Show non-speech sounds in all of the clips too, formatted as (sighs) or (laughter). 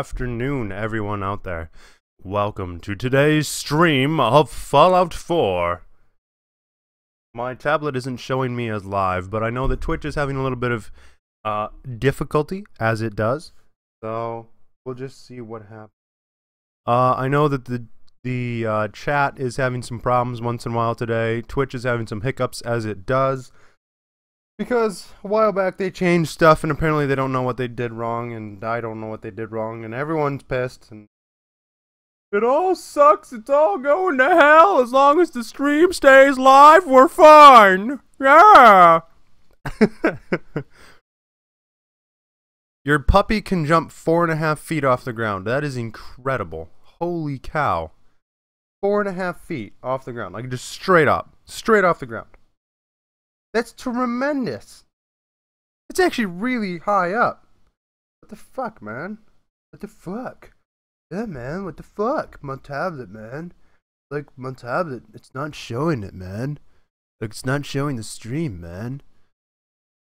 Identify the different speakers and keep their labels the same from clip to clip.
Speaker 1: afternoon, everyone out there. Welcome to today's stream of Fallout 4. My tablet isn't showing me as live, but I know that Twitch is having a little bit of uh, difficulty as it does. So we'll just see what happens. Uh, I know that the the uh, chat is having some problems once in a while today. Twitch is having some hiccups as it does. Because a while back they changed stuff and apparently they don't know what they did wrong and I don't know what they did wrong and everyone's pissed and it all sucks. It's all going to hell. As long as the stream stays live, we're fine. Yeah. (laughs) Your puppy can jump four and a half feet off the ground. That is incredible. Holy cow. Four and a half feet off the ground. Like just straight up. Straight off the ground. That's tremendous. It's actually really high up. What the fuck, man? What the fuck? Yeah, man, what the fuck? My tablet, man. Like, my tablet, it's not showing it, man. Like, it's not showing the stream, man.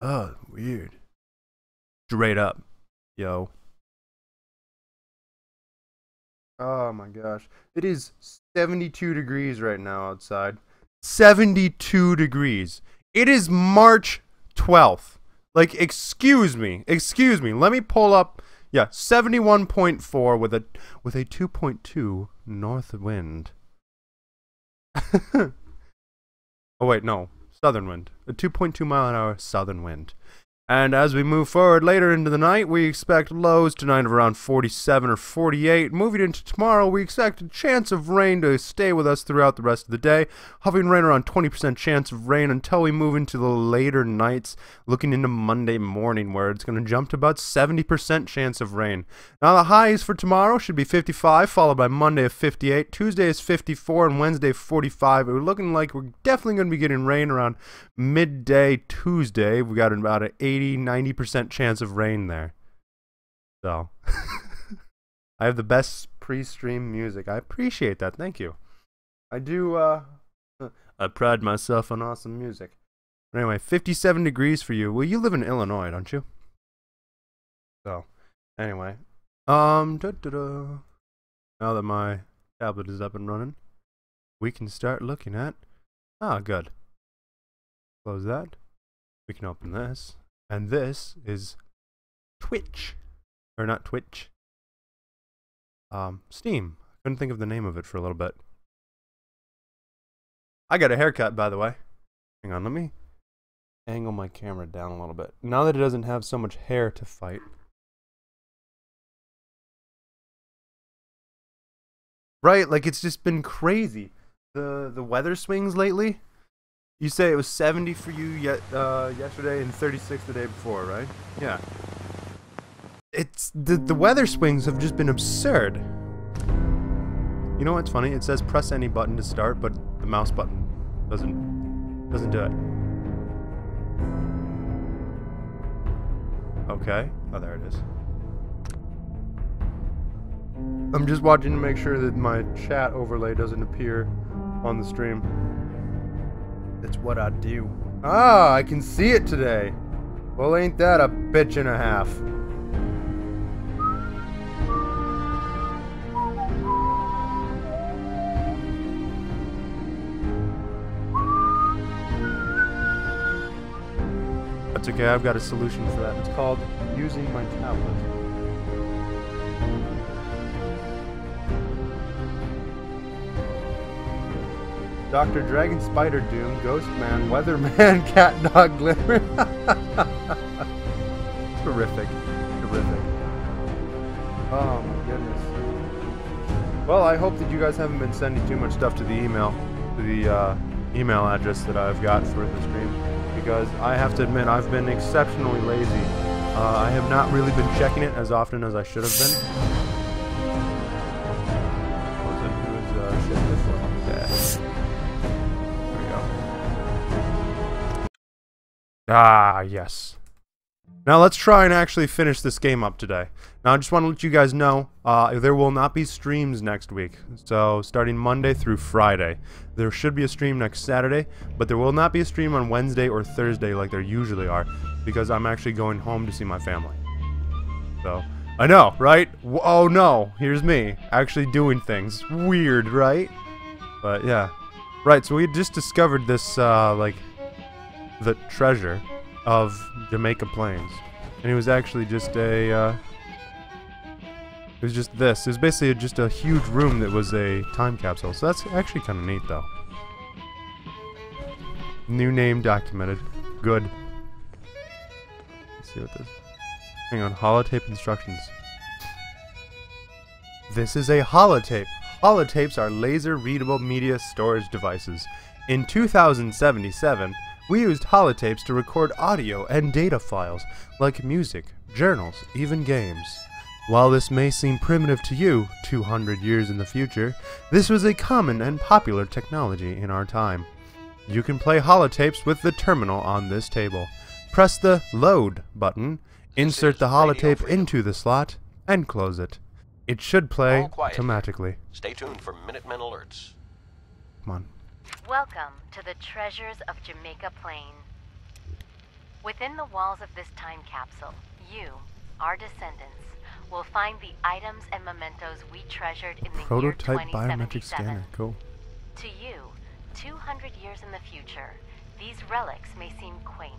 Speaker 1: Oh, weird. Straight up, yo. Oh my gosh. It is 72 degrees right now outside. 72 degrees. It is March 12th. Like, excuse me. Excuse me. Let me pull up. Yeah, 71.4 with a with a 2.2 north wind. (laughs) oh wait, no. Southern wind. A 2.2 mile an hour southern wind. And as we move forward later into the night, we expect lows tonight of around 47 or 48. Moving into tomorrow, we expect a chance of rain to stay with us throughout the rest of the day. Hovering right around 20% chance of rain until we move into the later nights, looking into Monday morning, where it's going to jump to about 70% chance of rain. Now, the highs for tomorrow should be 55, followed by Monday of 58. Tuesday is 54, and Wednesday 45. We're looking like we're definitely going to be getting rain around midday Tuesday. We got about an 80 80 90% chance of rain there. So, (laughs) I have the best pre-stream music. I appreciate that. Thank you. I do uh (laughs) I pride myself on awesome music. But anyway, 57 degrees for you. Well, you live in Illinois, don't you? So, anyway, um da, da, da. now that my tablet is up and running, we can start looking at Ah, good. Close that. We can open this. And this is Twitch. Or not Twitch. Um, Steam. I couldn't think of the name of it for a little bit. I got a haircut, by the way. Hang on, let me angle my camera down a little bit. Now that it doesn't have so much hair to fight. Right, like it's just been crazy. The the weather swings lately you say it was 70 for you yet uh, yesterday and 36 the day before, right? Yeah. It's the the weather swings have just been absurd. You know what's funny? It says press any button to start, but the mouse button doesn't doesn't do it. Okay. Oh, there it is. I'm just watching to make sure that my chat overlay doesn't appear on the stream. It's what I do. Ah, I can see it today. Well, ain't that a bitch and a half? That's okay, I've got a solution for that. It's called using my tablet. Dr. Dragon Spider Doom, Ghost Man, Weatherman, (laughs) Cat Dog Glimmer. (laughs) Terrific. Terrific. Oh my goodness. Well, I hope that you guys haven't been sending too much stuff to the email, to the uh, email address that I've got for the stream, because I have to admit I've been exceptionally lazy. Uh, I have not really been checking it as often as I should have been. Ah, yes. Now let's try and actually finish this game up today. Now I just want to let you guys know, uh, there will not be streams next week. So starting Monday through Friday. There should be a stream next Saturday, but there will not be a stream on Wednesday or Thursday like there usually are, because I'm actually going home to see my family. So, I know, right? Oh no, here's me, actually doing things. Weird, right? But yeah. Right, so we just discovered this, uh, like, the treasure of Jamaica Plains. And it was actually just a, uh, it was just this. It was basically just a huge room that was a time capsule. So that's actually kind of neat, though. New name documented. Good. Let's see what this. Hang on. Holotape instructions. This is a holotape. Holotapes are laser readable media storage devices. In 2077, we used holotapes to record audio and data files, like music, journals, even games. While this may seem primitive to you, 200 years in the future, this was a common and popular technology in our time. You can play holotapes with the terminal on this table. Press the Load button, insert the holotape into the slot, and close it. It should play
Speaker 2: All quiet here.
Speaker 1: automatically.
Speaker 2: Stay tuned for Minutemen alerts.
Speaker 1: Come on.
Speaker 3: Welcome to the treasures of Jamaica Plain. Within the walls of this time capsule, you, our descendants, will find the items and mementos we treasured in the
Speaker 1: Prototype
Speaker 3: year
Speaker 1: biometric scanner. Cool.
Speaker 3: To you, 200 years in the future, these relics may seem quaint,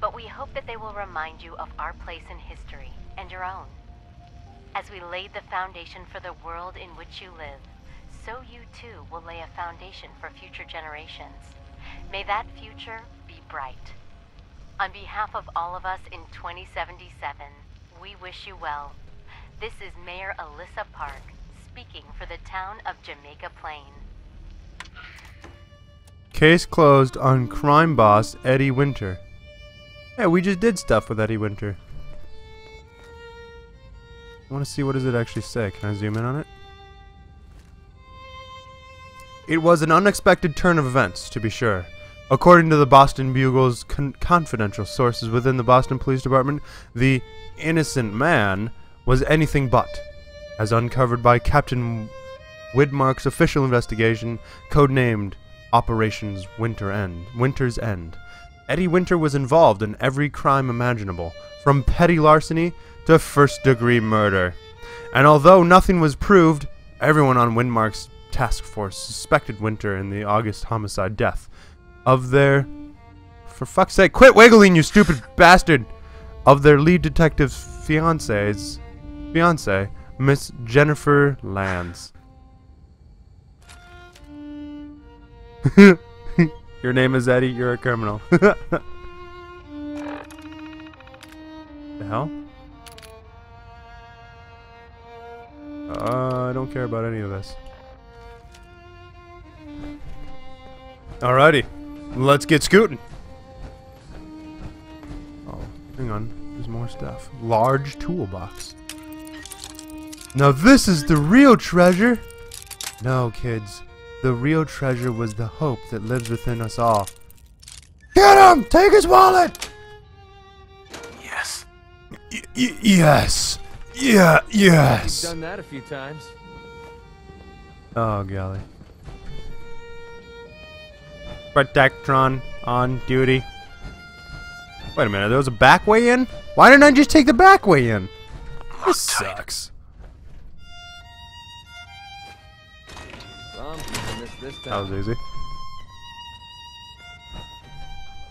Speaker 3: but we hope that they will remind you of our place in history and your own. As we laid the foundation for the world in which you live, so you too will lay a foundation for future generations. May that future be bright. On behalf of all of us in 2077, we wish you well. This is Mayor Alyssa Park speaking for the town of Jamaica Plain.
Speaker 1: Case closed on crime boss Eddie Winter. Yeah, we just did stuff with Eddie Winter. I want to see what does it actually say. Can I zoom in on it? It was an unexpected turn of events, to be sure. According to the Boston Bugle's con- confidential sources within the Boston Police Department, the innocent man was anything but, as uncovered by Captain Widmark's official investigation, codenamed Operations Winter End, Winter's End. Eddie Winter was involved in every crime imaginable, from petty larceny to first-degree murder. And although nothing was proved, everyone on Widmark's task force suspected Winter in the August homicide death of their for fuck's sake, quit wiggling, you stupid bastard! Of their lead detective's fiance's fiance, Miss Jennifer Lands. (laughs) Your name is Eddie, you're a criminal. (laughs) the hell? Uh, I don't care about any of this. Alrighty, let's get scooting. Oh, hang on, there's more stuff. Large toolbox. Now this is the real treasure! No, kids. The real treasure was the hope that lives within us all. Get him! Take his wallet!
Speaker 2: Yes.
Speaker 1: Y- yes! Yeah,
Speaker 4: You've
Speaker 1: yes.
Speaker 4: done that a few times.
Speaker 1: Oh, golly. Protectron on duty. Wait a minute, there was a back way in? Why didn't I just take the back way in? This sucks.
Speaker 4: Well, I'm keeping this this
Speaker 1: That was easy.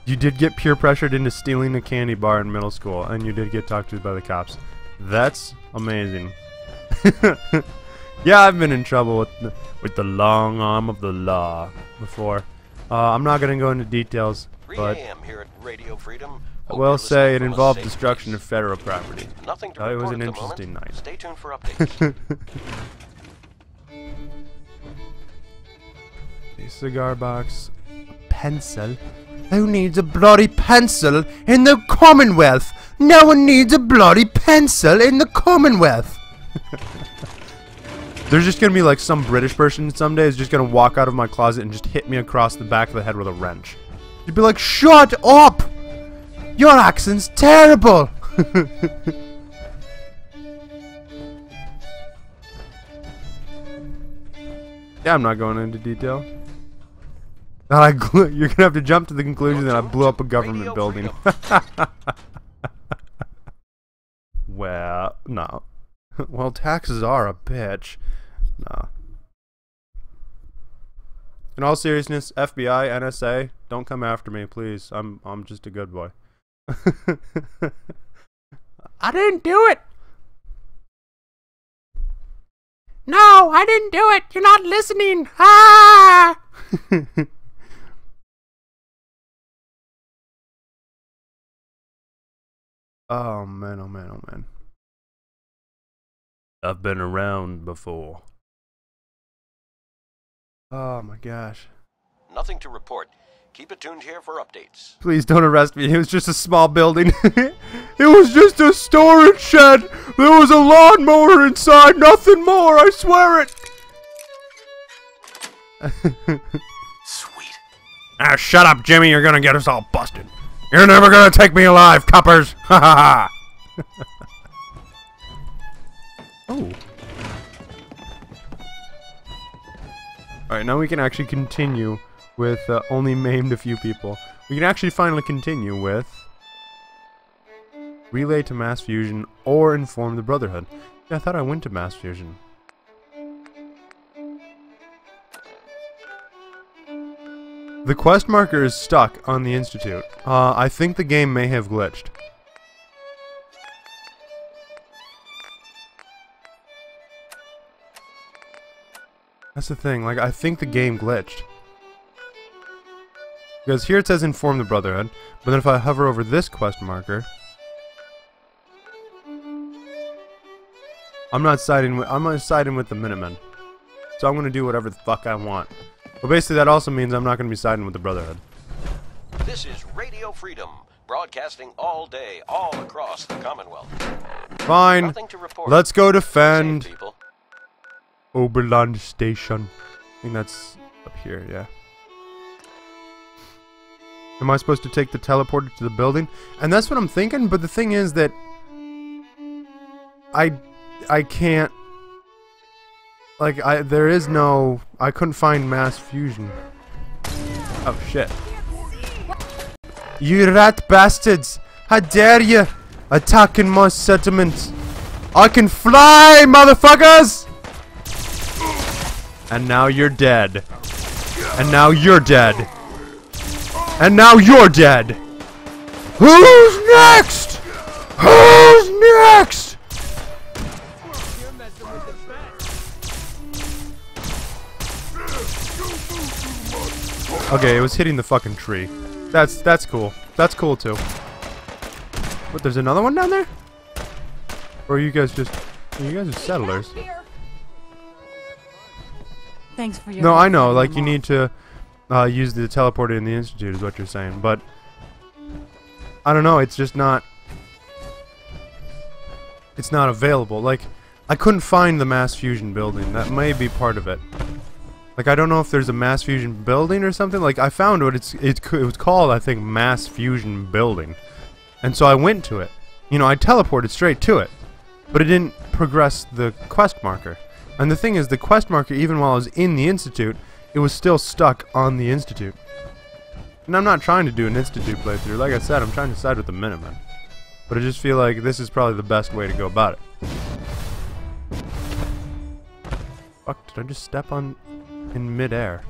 Speaker 1: You did get peer pressured into stealing a candy bar in middle school, and you did get talked to by the cops. That's amazing. (laughs) yeah, I've been in trouble with the, with the long arm of the law before. Uh, I'm not gonna go into details,
Speaker 2: 3
Speaker 1: but
Speaker 2: here at Radio Freedom.
Speaker 1: I will say it involved destruction of federal property.
Speaker 2: Nothing to
Speaker 1: Oh, it was an interesting night.
Speaker 2: Stay tuned for updates. (laughs)
Speaker 1: A cigar box, a pencil. Who needs a bloody pencil in the Commonwealth? No one needs a bloody pencil in the Commonwealth. (laughs) There's just gonna be like some British person someday is just gonna walk out of my closet and just hit me across the back of the head with a wrench. You'd be like, shut up! Your accent's terrible! (laughs) yeah, I'm not going into detail. That I (laughs) you're gonna have to jump to the conclusion that I blew up a government building. (laughs) Well, no. well, taxes are a bitch. No. In all seriousness, FBI, NSA, don't come after me, please. I'm I'm just a good boy. (laughs) I didn't do it. No, I didn't do it. You're not listening. Ah! (laughs) oh man, oh man, oh man. I've been around before. Oh my gosh.
Speaker 2: Nothing to report. Keep it tuned here for updates.
Speaker 1: Please don't arrest me. It was just a small building. (laughs) it was just a storage shed. There was a lawnmower inside. Nothing more. I swear it. (laughs)
Speaker 2: Sweet.
Speaker 1: ah, shut up, Jimmy. You're gonna get us all busted. You're never gonna take me alive, coppers. (laughs) Ha ha ha. oh. Alright, now we can actually continue with uh, only maimed a few people. We can actually finally continue with relay to mass fusion or inform the Brotherhood. Yeah, I thought I went to mass fusion. The quest marker is stuck on the Institute. Uh, I think the game may have glitched. That's the thing, like, I think the game glitched. Because here it says inform the Brotherhood, but then if I hover over this quest marker... I'm not siding with- I'm not siding with the Minutemen. So I'm gonna do whatever the fuck I want. But basically that also means I'm not gonna be siding with the Brotherhood.
Speaker 2: This is Radio Freedom, broadcasting all day, all across the Commonwealth.
Speaker 1: Fine.
Speaker 2: To.
Speaker 1: Let's go defend
Speaker 2: people.
Speaker 1: Oberland Station. I think that's up here, yeah. Am I supposed to take the teleporter to the building? And that's what I'm thinking, but the thing is that I I can't like I there is no I couldn't find mass fusion. Oh shit. You rat bastards! How dare you attacking my settlement? I can fly, motherfuckers! And now you're dead. And now you're dead. And now you're dead. Who's next? Who's next? Okay, it was hitting the fucking tree. That's that's cool. That's cool too. But there's another one down there? Or are you guys just you guys are settlers?
Speaker 5: Thanks for your
Speaker 1: No, I know. Like you need to uh, use the teleporter in the institute, is what you're saying. But I don't know. It's just not. It's not available. Like I couldn't find the mass fusion building. That may be part of it. Like I don't know if there's a mass fusion building or something. Like I found what it's it, c- it was called. I think mass fusion building, and so I went to it. You know, I teleported straight to it. but it didn't progress the quest marker. And the thing is, the quest marker, even while I was in the Institute, it was still stuck on the Institute. And I'm not trying to do an Institute playthrough. Like I said, I'm trying to side with the Minutemen. But I just feel like this is probably the best way to go about it. Fuck, did I just step on in midair?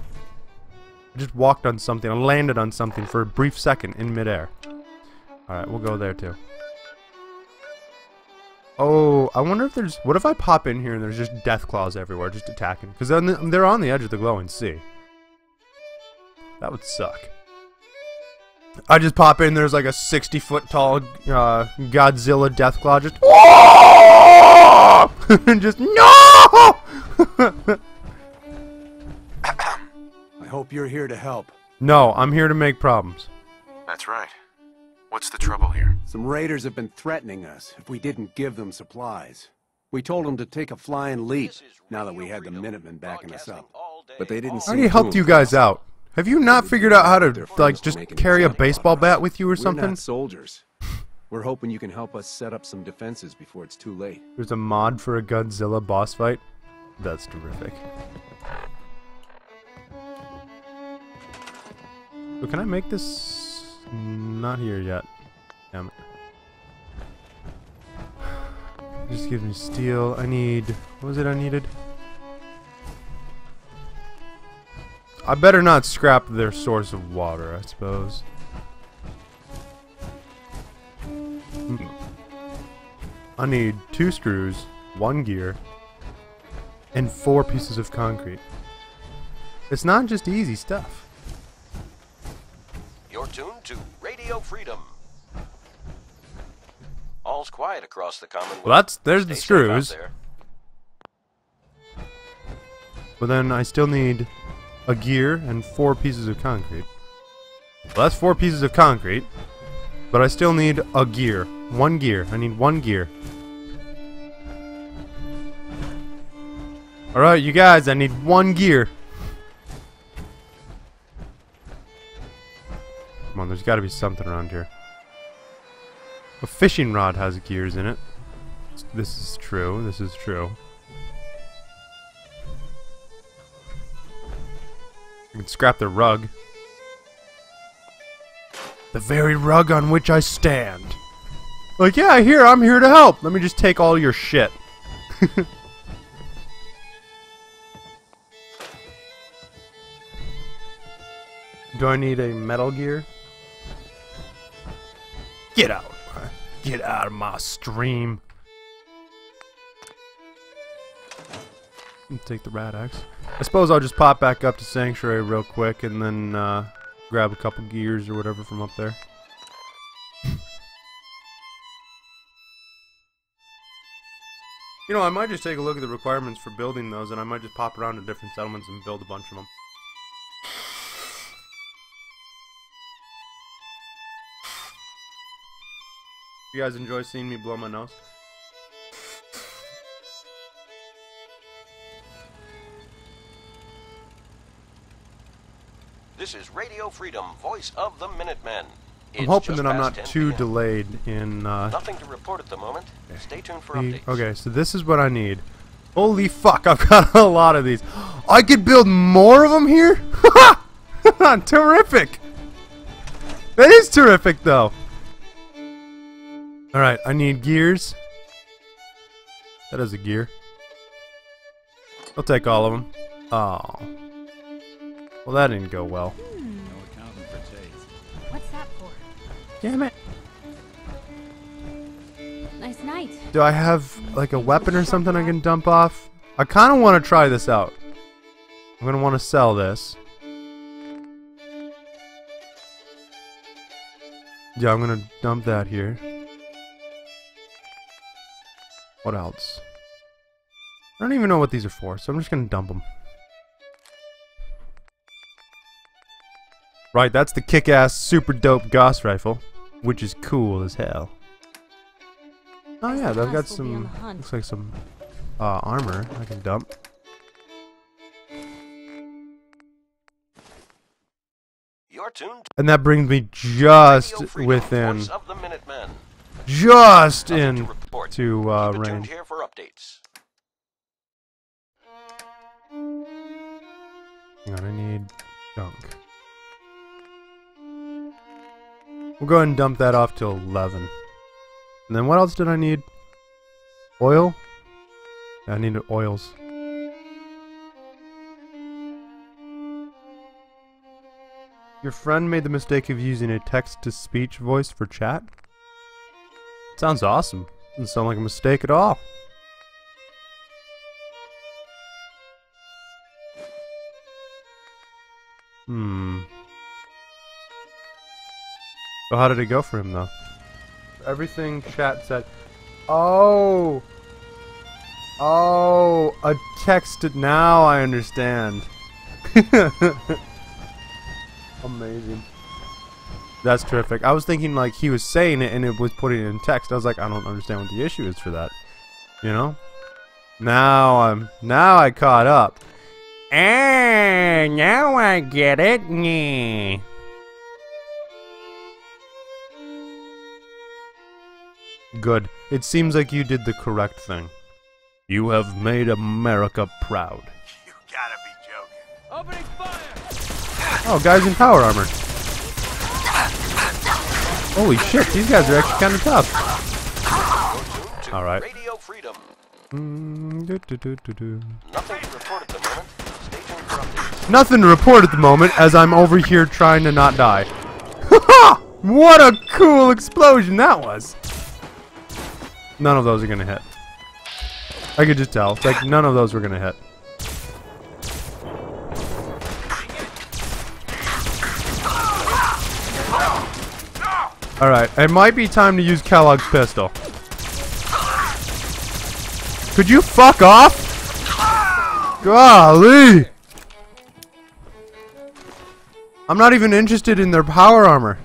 Speaker 1: I just walked on something. I landed on something for a brief second in midair. Alright, we'll go there too. Oh, I wonder if there's... What if I pop in here and there's just Deathclaws everywhere, just attacking? Because then they're on the edge of the glowing sea. That would suck. I just pop in, there's like a 60 foot tall uh, Godzilla Deathclaw just. and (laughs) just no! (coughs)
Speaker 5: I hope you're here to help.
Speaker 1: no, I'm here to make problems.
Speaker 6: That's right. What's the trouble here?
Speaker 5: Some raiders have been threatening us if we didn't give them supplies. We told them to take a flying leap now that we had the Minutemen backing us up. But they didn't
Speaker 2: all
Speaker 1: I already helped you guys out. Have you not figured out how to, like, just carry a baseball bat with you or something?
Speaker 5: We're
Speaker 1: something?
Speaker 5: not soldiers. We're hoping you can help us set up some defenses before it's too late.
Speaker 1: There's a mod for a Godzilla boss fight. That's terrific. So can I make this? Not here yet. Damn it. (sighs) Just give me steel. I need. What was it I needed? I better not scrap their source of water, I suppose. Hmm. I need two screws, one gear, and four pieces of concrete. It's not just easy stuff.
Speaker 2: You're tuned to Radio Freedom. All's quiet across the Commonwealth.
Speaker 1: Well, that's there's the
Speaker 2: Stay out
Speaker 1: screws,
Speaker 2: there.
Speaker 1: but then I still need a gear and four pieces of concrete. Well, that's four pieces of concrete, but I still need a gear. One gear. I need one gear. Alright, you guys, I need one gear. Come on, there's gotta be something around here. A fishing rod has gears in it. This is true, this is true. I can scrap the rug. The very rug on which I stand. Like, yeah, here, I'm here to help. Let me just take all your shit. (laughs) Do I need a metal gear? Get out. Get out of my stream. Take the rat axe. I suppose I'll just pop back up to Sanctuary real quick and then uh, grab a couple gears or whatever from up there. (laughs) You know, I might just take a look at the requirements for building those and I might just pop around to different settlements and build a bunch of them. You guys enjoy seeing me blow my nose?
Speaker 2: This is Radio Freedom, voice of the Minutemen.
Speaker 1: I'm hoping that I'm not too delayed in uh,
Speaker 2: Nothing to report at the moment. Stay tuned for
Speaker 1: the-
Speaker 2: updates.
Speaker 1: Okay, so this is what I need. Holy fuck, (laughs) I've got a lot of these. I could build more of them here? (laughs) terrific! That is terrific, though. Alright, I need gears. That is a gear. I'll take all of them. Oh. Well, that didn't go well.
Speaker 7: What's that for?
Speaker 1: Damn it.
Speaker 7: Nice night.
Speaker 1: Do I have like a weapon or something I can dump off? I kind of want to try this out. I'm going to want to sell this. Yeah, I'm going to dump that here. What else? I don't even know what these are for, so I'm just going to dump them. Right, that's the kick-ass, super dope Gauss rifle, which is cool as hell. Oh yeah, they've got
Speaker 7: Us will be on
Speaker 1: some. Looks like some uh, armor I can dump.
Speaker 2: You're tuned to
Speaker 1: And that brings me just within,
Speaker 2: voice of the Minutemen.
Speaker 1: just in
Speaker 2: rep- report.
Speaker 1: to uh,
Speaker 2: Keep
Speaker 1: Rain.
Speaker 2: tuned here for updates.
Speaker 1: Hang on, I need junk. We'll go ahead and dump that off to 11. And then what else did I need? Oil? Yeah, I needed oils. Your friend made the mistake of using a text-to-speech voice for chat? Sounds awesome. Doesn't sound like a mistake at all. Hmm. So how did it go for him though? Everything chat said. Oh. Oh, a text. Now I understand. (laughs) Amazing. That's terrific. I was thinking like he was saying it and it was putting it in text. I was like, I don't understand what the issue is for that. You know? Now I'm now I caught up. Ah, now I get it. Yeah. Good. It seems like you did the correct thing. You have made America proud.
Speaker 6: You gotta be joking.
Speaker 4: Opening fire!
Speaker 1: Oh, guys in power armor. Holy shit, these guys are actually kind of tough. All right.
Speaker 2: Radio Freedom.
Speaker 1: Mm, do, do, do, do, do.
Speaker 2: Nothing to report at the moment. Stay tuned for updates.
Speaker 1: Nothing to report at the moment as I'm over here trying to not die. what a cool explosion that was. None of those are gonna hit. I could just tell. Like, none of those were gonna hit. Alright, it might be time to use Kellogg's pistol. Could you fuck off? Golly! I'm not even interested in their power armor.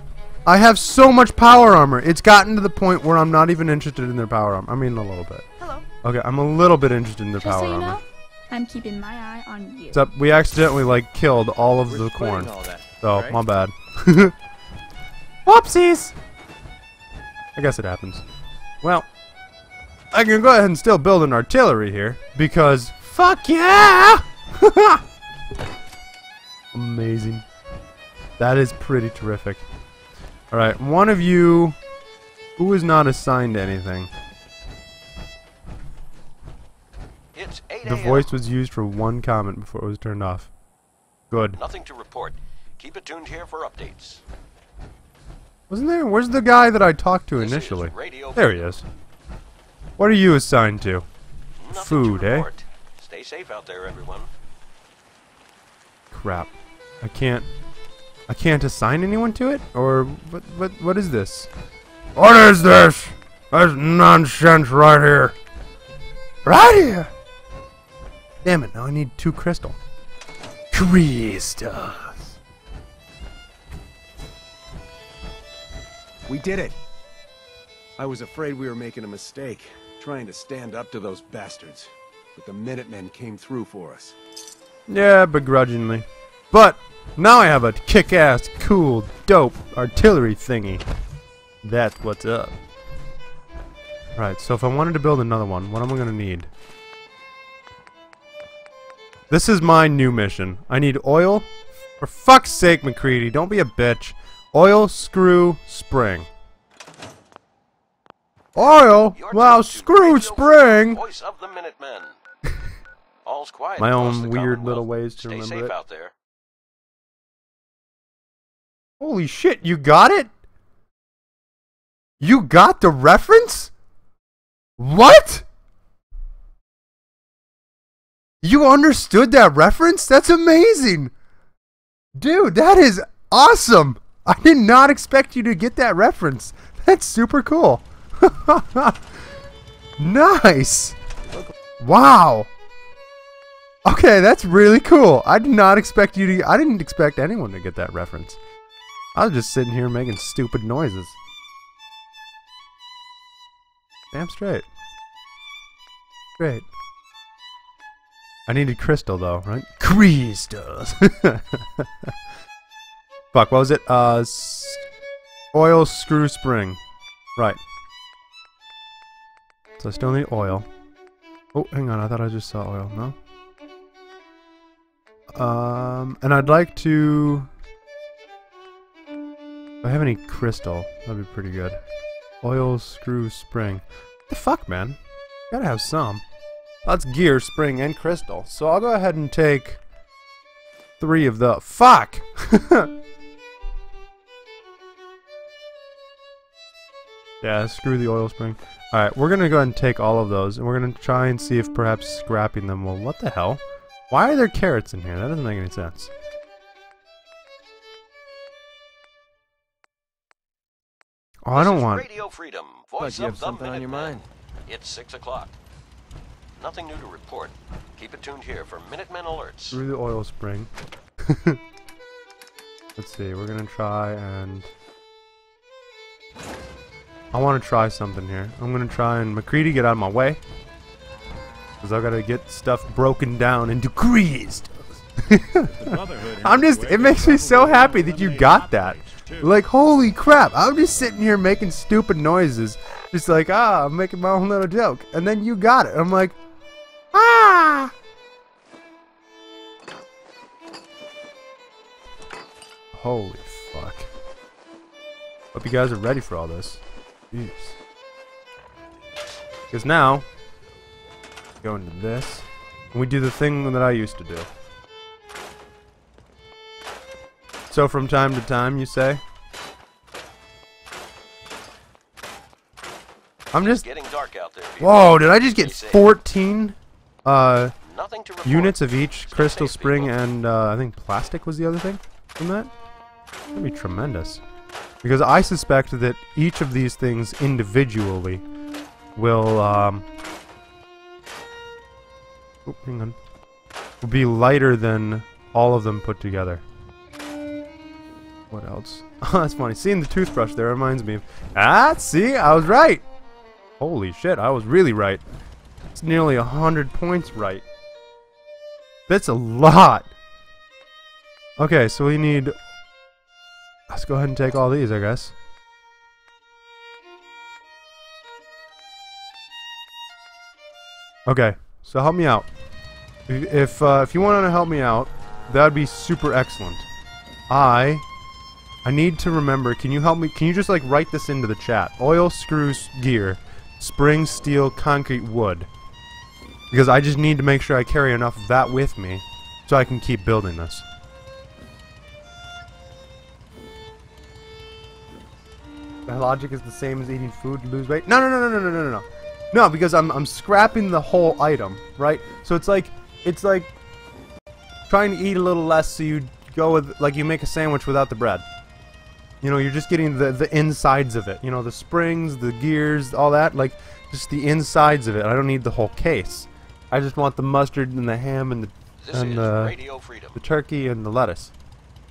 Speaker 1: I have so much power armor. It's gotten to the point where I'm not even interested in their power armor. I mean, a little bit.
Speaker 7: Hello.
Speaker 1: Okay, I'm a little bit interested in their
Speaker 7: Just
Speaker 1: power
Speaker 7: so you
Speaker 1: armor.
Speaker 7: know, I'm keeping my eye on you.
Speaker 1: Except we accidentally like killed all of
Speaker 4: We're
Speaker 1: the corn.
Speaker 4: all that,
Speaker 1: So
Speaker 4: right?
Speaker 1: my bad. (laughs) Whoopsies. I guess it happens. Well, I can go ahead and still build an artillery here because fuck yeah! (laughs) Amazing. That is pretty terrific. All right, one of you who is not assigned to anything.
Speaker 2: It's 8
Speaker 1: The voice was used for one comment before it was turned off. Good.
Speaker 2: Nothing to report. Keep it tuned here for updates.
Speaker 1: Wasn't there? Where's the guy that I talked to initially? There he is. What are you assigned to?
Speaker 2: Nothing
Speaker 1: Food,
Speaker 2: to
Speaker 1: eh?
Speaker 2: Stay safe out there, everyone.
Speaker 1: Crap. I can't. I can't assign anyone to it? Or what? What? What is this? What is this? That's nonsense right here. Right here. Damn it! Now I need two crystal. Crystals.
Speaker 5: We did it! I was afraid we were making a mistake, trying to stand up to those bastards. But the Minutemen came through for us.
Speaker 1: Yeah, begrudgingly. But now I have a kick-ass, cool, dope artillery thingy. That's what's up. Right, so if I wanted to build another one, what am I gonna need? This is my new mission. I need oil. For fuck's sake, MacCready, don't be a bitch. Oil, screw, spring. Oil?
Speaker 2: You're
Speaker 1: Well,
Speaker 2: tuned to
Speaker 1: screw spring.
Speaker 2: Voice of the Minutemen. (laughs) All's quiet.
Speaker 1: My own weird little ways to
Speaker 2: Stay
Speaker 1: remember
Speaker 2: safe
Speaker 1: it.
Speaker 2: out there.
Speaker 1: Holy shit, you got it? You got the reference? What? You understood that reference? That's amazing. Dude, that is awesome. I did not expect you to get that reference. That's super cool. (laughs) nice. Wow. Okay, that's really cool. I did not expect you to I didn't expect anyone to get that reference. I was just sitting here making stupid noises. Damn straight. Great. I needed crystal though, right? Crystals. (laughs) Fuck, what was it? Uh, oil screw spring. Right. So I still need oil. Oh, hang on. I thought I just saw oil. No. Um, and I'd like to. If I have any crystal, that'd be pretty good. Oil, screw, spring. the fuck, man? Gotta have some. That's gear, spring, and crystal. So I'll go ahead and take three of the. Fuck! (laughs) yeah, screw the oil spring. Alright, we're gonna go ahead and take all of those, and we're gonna try and see if perhaps scrapping them will. What the hell? Why are there carrots in here? That doesn't make any sense. Oh, I don't want.
Speaker 2: Radio Freedom,
Speaker 5: Like
Speaker 2: voice
Speaker 5: you
Speaker 2: of
Speaker 5: have
Speaker 2: the
Speaker 5: something on your mind.
Speaker 2: It's 6 o'clock. Nothing new to report. Keep it tuned here for Minutemen alerts.
Speaker 1: Through the oil spring. (laughs) Let's see, we're gonna try and... I want to try something here. I'm gonna try and... MacCready, get out of my way. Because I've gotta get stuff broken down and decreased. (laughs) I'm just... It makes me so happy that you got that. Like, holy crap, I'm just sitting here making stupid noises. Just like, ah, I'm making my own little joke. And then you got it. I'm like, ah! Holy fuck. Hope you guys are ready for all this. Jeez. Because now, go into this, and we do the thing that I used to do. So from time to time, you say? I'm just...
Speaker 2: Getting dark out there.
Speaker 1: Whoa, did I just get 14 uh,
Speaker 2: to
Speaker 1: units of each crystal spring and uh, I think plastic was the other thing from that? That'd be tremendous. Because I suspect that each of these things individually will, um... Oh, hang on. Will be lighter than all of them put together. What else? (laughs) Oh, that's funny. Seeing the toothbrush there reminds me of... Ah, see? I was right! Holy shit, I was really right. It's nearly a hundred points right. That's a lot. Okay, so we need... Let's go ahead and take all these, I guess. Okay, so help me out. If if, uh, if you want to help me out, that'd be super excellent. I I need to remember. Can you help me? Can you just like write this into the chat? Oil, screws, gear, spring, steel, concrete, wood. Because I just need to make sure I carry enough of that with me so I can keep building this. The logic is the same as eating food to lose weight. No, no, no, no, no, no, no, no, no. No, because I'm I'm scrapping the whole item, right? So it's like it's like trying to eat a little less so you go with like you make a sandwich without the bread. You know, you're just getting the the insides of it. You know, the springs, the gears, all that, like just the insides of it. I don't need the whole case. I just want the mustard and the ham and the
Speaker 2: This
Speaker 1: and
Speaker 2: Freedom.
Speaker 1: the turkey and the lettuce.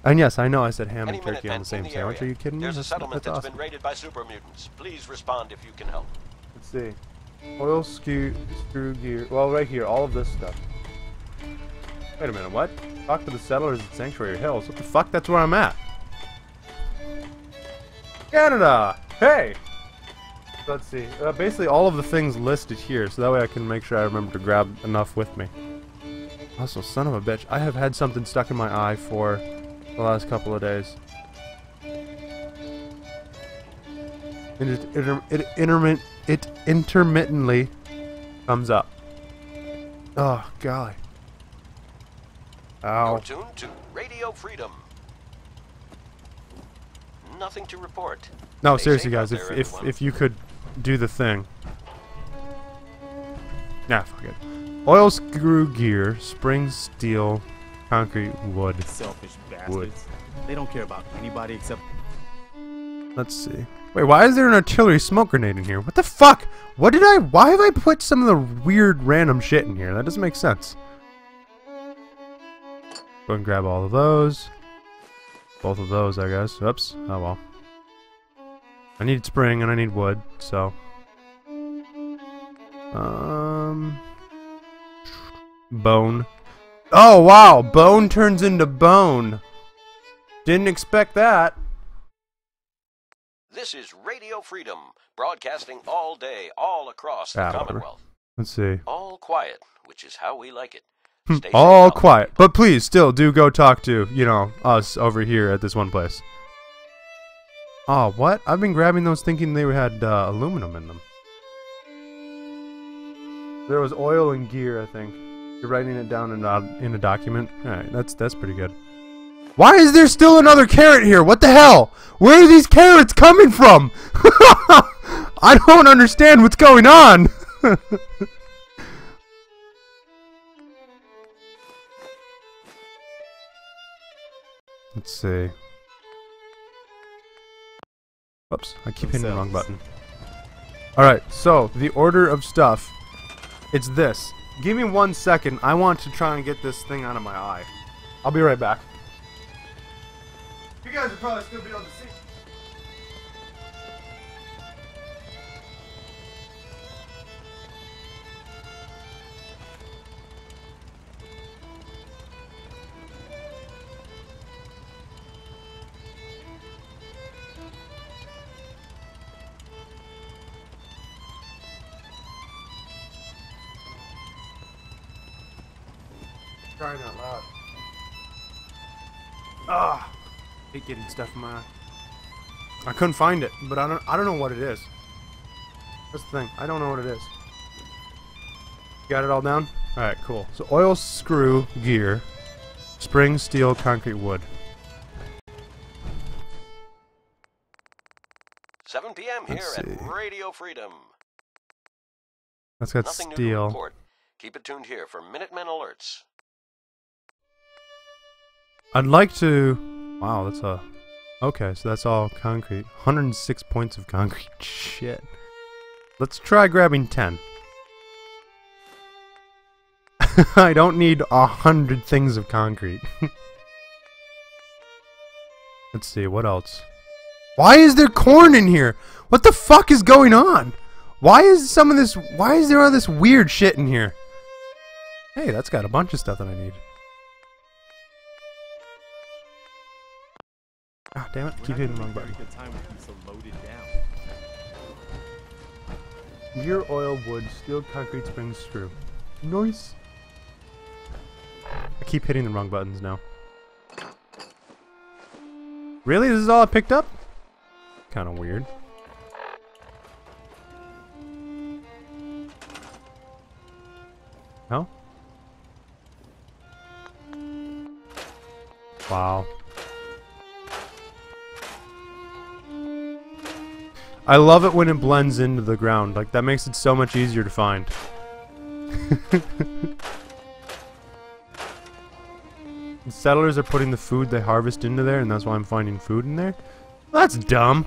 Speaker 1: And yes, I know I said ham
Speaker 2: Any
Speaker 1: and turkey on the same
Speaker 2: the
Speaker 1: sandwich.
Speaker 2: area.
Speaker 1: Are you kidding me?
Speaker 2: There's a settlement
Speaker 1: that's
Speaker 2: that's
Speaker 1: awesome.
Speaker 2: been raided by super mutants. Please respond if you can help.
Speaker 1: Let's see. Oil screw, screw gear. Well, right here, all of this stuff. Wait a minute, what? Talk to the settlers at Sanctuary Hills. What the fuck? That's where I'm at. Canada! Hey! Let's see. Uh, basically, all of the things listed here, so that way I can make sure I remember to grab enough with me. Also, son of a bitch, I have had something stuck in my eye for the last couple of days. It, it, inter, it, intermit, it intermittently comes up. Oh, golly.
Speaker 2: You're
Speaker 1: Ow.
Speaker 2: tuned to Radio Freedom. Nothing to report.
Speaker 1: No,
Speaker 2: Stay
Speaker 1: seriously, guys, if, if,
Speaker 2: everyone.
Speaker 1: if you could do the thing. Nah, fuck it. Oil screw gear, spring steel, concrete, wood.
Speaker 8: Selfish bastards. They don't care about anybody except
Speaker 1: Let's see. Wait, why is there an artillery smoke grenade in here? What the fuck? What did I... Why have I put some of the weird random shit in here? That doesn't make sense. Go and grab all of those. Both of those, I guess. Oops. Oh well. I need spring and I need wood, so... Um... Bone. Oh, wow! Bone turns into bone. Didn't expect that.
Speaker 2: This is Radio Freedom, broadcasting all day, all across the
Speaker 1: Ah, whatever.
Speaker 2: Commonwealth.
Speaker 1: Let's see.
Speaker 2: All quiet, which is how we like it.
Speaker 1: Hmm, All quiet. But please, still do go talk to, you know, us over here at this one place. Oh, what? I've been grabbing those thinking they had uh, aluminum in them. There was oil and gear, I think. You're writing it down in a, in a document. All right, that's that's pretty good. Why is there still another carrot here? What the hell? Where are these carrots coming from? (laughs) I don't understand what's going on. (laughs) Let's see. Oops, I keep hitting the wrong button. Alright, so the order of stuff. It's this. Give me one second. I want to try and get this thing out of my eye. I'll be right back. You guys will probably still be to Crying out loud. Ah, hate getting stuff in my eye. I couldn't find it, but I don't. I don't know what it is. That's the thing. I don't know what it is. Got it all down. All right, cool. So oil, screw, gear, spring, steel, concrete, wood.
Speaker 2: 7 p.m. here
Speaker 1: Let's
Speaker 2: at. Radio Freedom.
Speaker 1: That's got
Speaker 2: Nothing new to
Speaker 1: steel.
Speaker 2: Keep it tuned here for Minutemen alerts.
Speaker 1: I'd like to. Wow, that's a. Okay, so that's all concrete. 106 points of concrete. (laughs) Shit. Let's try grabbing 10. (laughs) I don't need a hundred things of concrete. (laughs) Let's see, what else? Why is there corn in here? What the fuck is going on? Why is some of this. Why is there all this weird shit in here? Hey, that's got a bunch of stuff that I need. Ah, damn it.
Speaker 8: We're
Speaker 1: Keep hitting the wrong button.
Speaker 8: very good time with you so.
Speaker 1: Gear, oil, wood, steel, concrete, spring, screw. Nice. I keep hitting the wrong buttons now. Really? This is all I picked up? Kind of weird. No? Wow. I love it when it blends into the ground. Like, that makes it so much easier to find. (laughs) The settlers are putting the food they harvest into there, and that's why I'm finding food in there? That's dumb.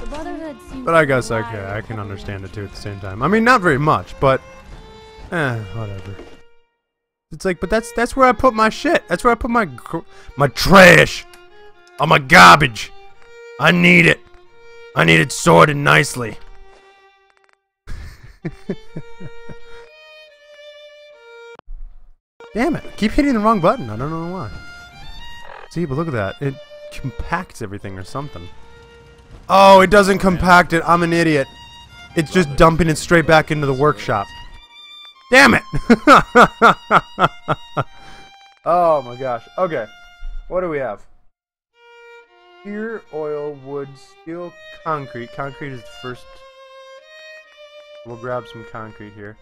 Speaker 7: The Brotherhood seems
Speaker 1: But I guess okay, I can understand it too at the same time. I mean, not very much, but eh, whatever. It's like, but that's that's where I put my shit. That's where I put my my trash, all my garbage. I need it. I need it sorted nicely. (laughs) Damn it! I keep hitting the wrong button. I don't know why. See, but look at that. It compacts everything or something. Oh, it doesn't compact it. I'm an idiot. It's just dumping it straight back into the workshop. Damn it! (laughs) oh my gosh. Okay. What do we have? Here, oil, wood, steel, concrete. Concrete is the first. We'll grab some concrete here.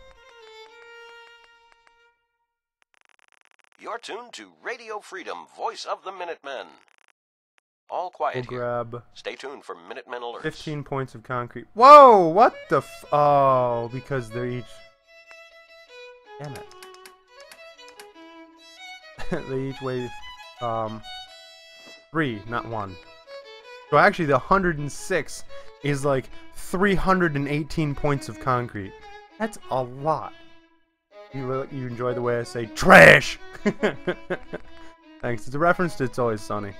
Speaker 2: You're tuned to Radio Freedom, voice of the Minutemen. All quiet
Speaker 1: We'll
Speaker 2: here.
Speaker 1: grab
Speaker 2: Stay tuned for Minutemen alerts.
Speaker 1: 15 points of concrete. Whoa! What the f- Oh, because they're each. Damn it. (laughs) they each weigh, um, three, not one. So actually, the 106 is like 318 points of concrete. That's a lot. You, you enjoy the way I say trash? (laughs) Thanks. It's a reference to It's Always Sunny.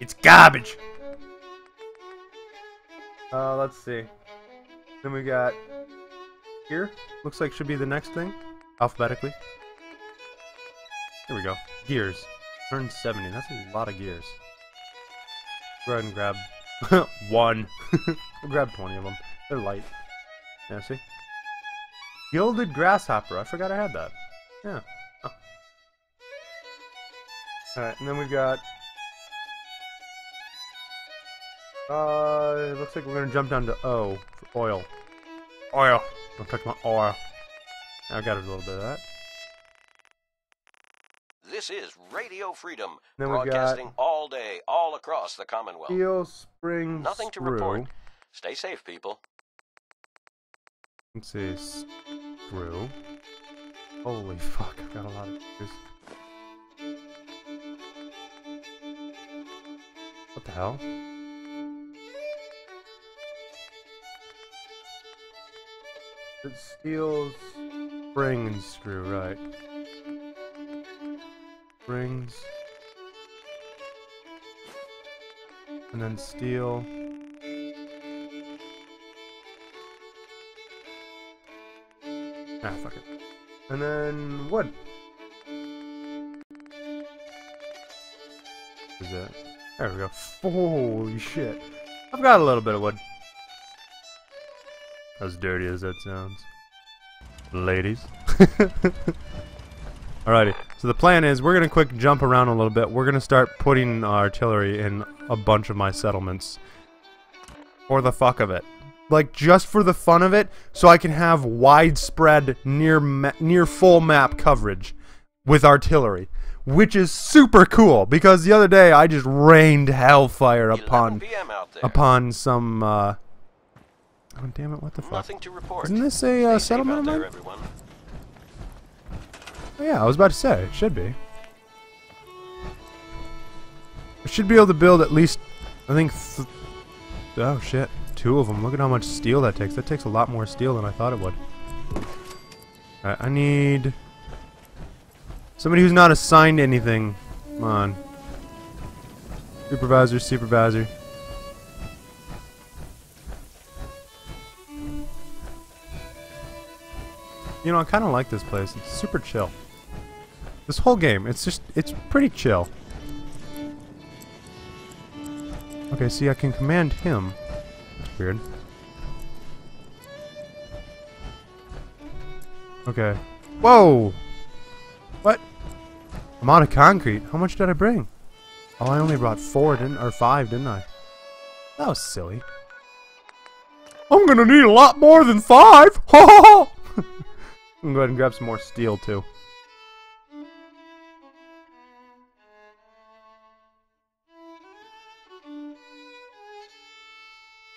Speaker 1: It's garbage. Uh, let's see. Then we got here. Looks like should be the next thing, alphabetically. Here we go. Gears. Turn 70. That's a lot of gears. Go ahead and grab (laughs) one. we'll (laughs) grab 20 of them. They're light. Yeah, see? Gilded Grasshopper. I forgot I had that. Yeah. Oh. Alright, and then we've got... Uh, looks like we're gonna jump down to O for oil. Oil. Don't touch my oil. I got a little bit of that.
Speaker 2: This is Radio Freedom,
Speaker 1: Then
Speaker 2: broadcasting all day, all across the Commonwealth.
Speaker 1: Steel spring
Speaker 2: Nothing to report. Stay safe, people.
Speaker 1: Let's see, screw. Holy fuck, I've got a lot of screws. What the hell? It steals spring and screw, right. Springs. And then steel. Ah, fuck it. And then wood. Is it? There we go. Holy shit. I've got a little bit of wood. As dirty as that sounds. Ladies. (laughs) Alrighty. So the plan is we're gonna quick jump around a little bit. We're gonna start putting artillery in a bunch of my settlements. For the fuck of it like just for the fun of it, so I can have widespread near ma- near full map coverage with artillery, which is super cool because the other day I just rained hellfire upon
Speaker 2: p.m. out there.
Speaker 1: upon some. Uh, oh damn it! What the fuck?
Speaker 2: Nothing to report.
Speaker 1: Isn't this a uh, settlement of mine? Oh, yeah, I was about to say it should be. I should be able to build at least, I think. Th- oh shit, two of them. Look at how much steel that takes. That takes a lot more steel than I thought it would. Alright, I need somebody who's not assigned anything. Come on, supervisor, supervisor. You know, I kind of like this place. It's super chill. This whole game, it's just, it's pretty chill. Okay, see, I can command him. That's weird. Okay. Whoa! What? I'm out of concrete. How much did I bring? Oh, I only brought four, didn't, or five, didn't I? That was silly. I'm gonna need a lot more than five! (laughs) Ha ha ha! I'm gonna go ahead and grab some more steel too.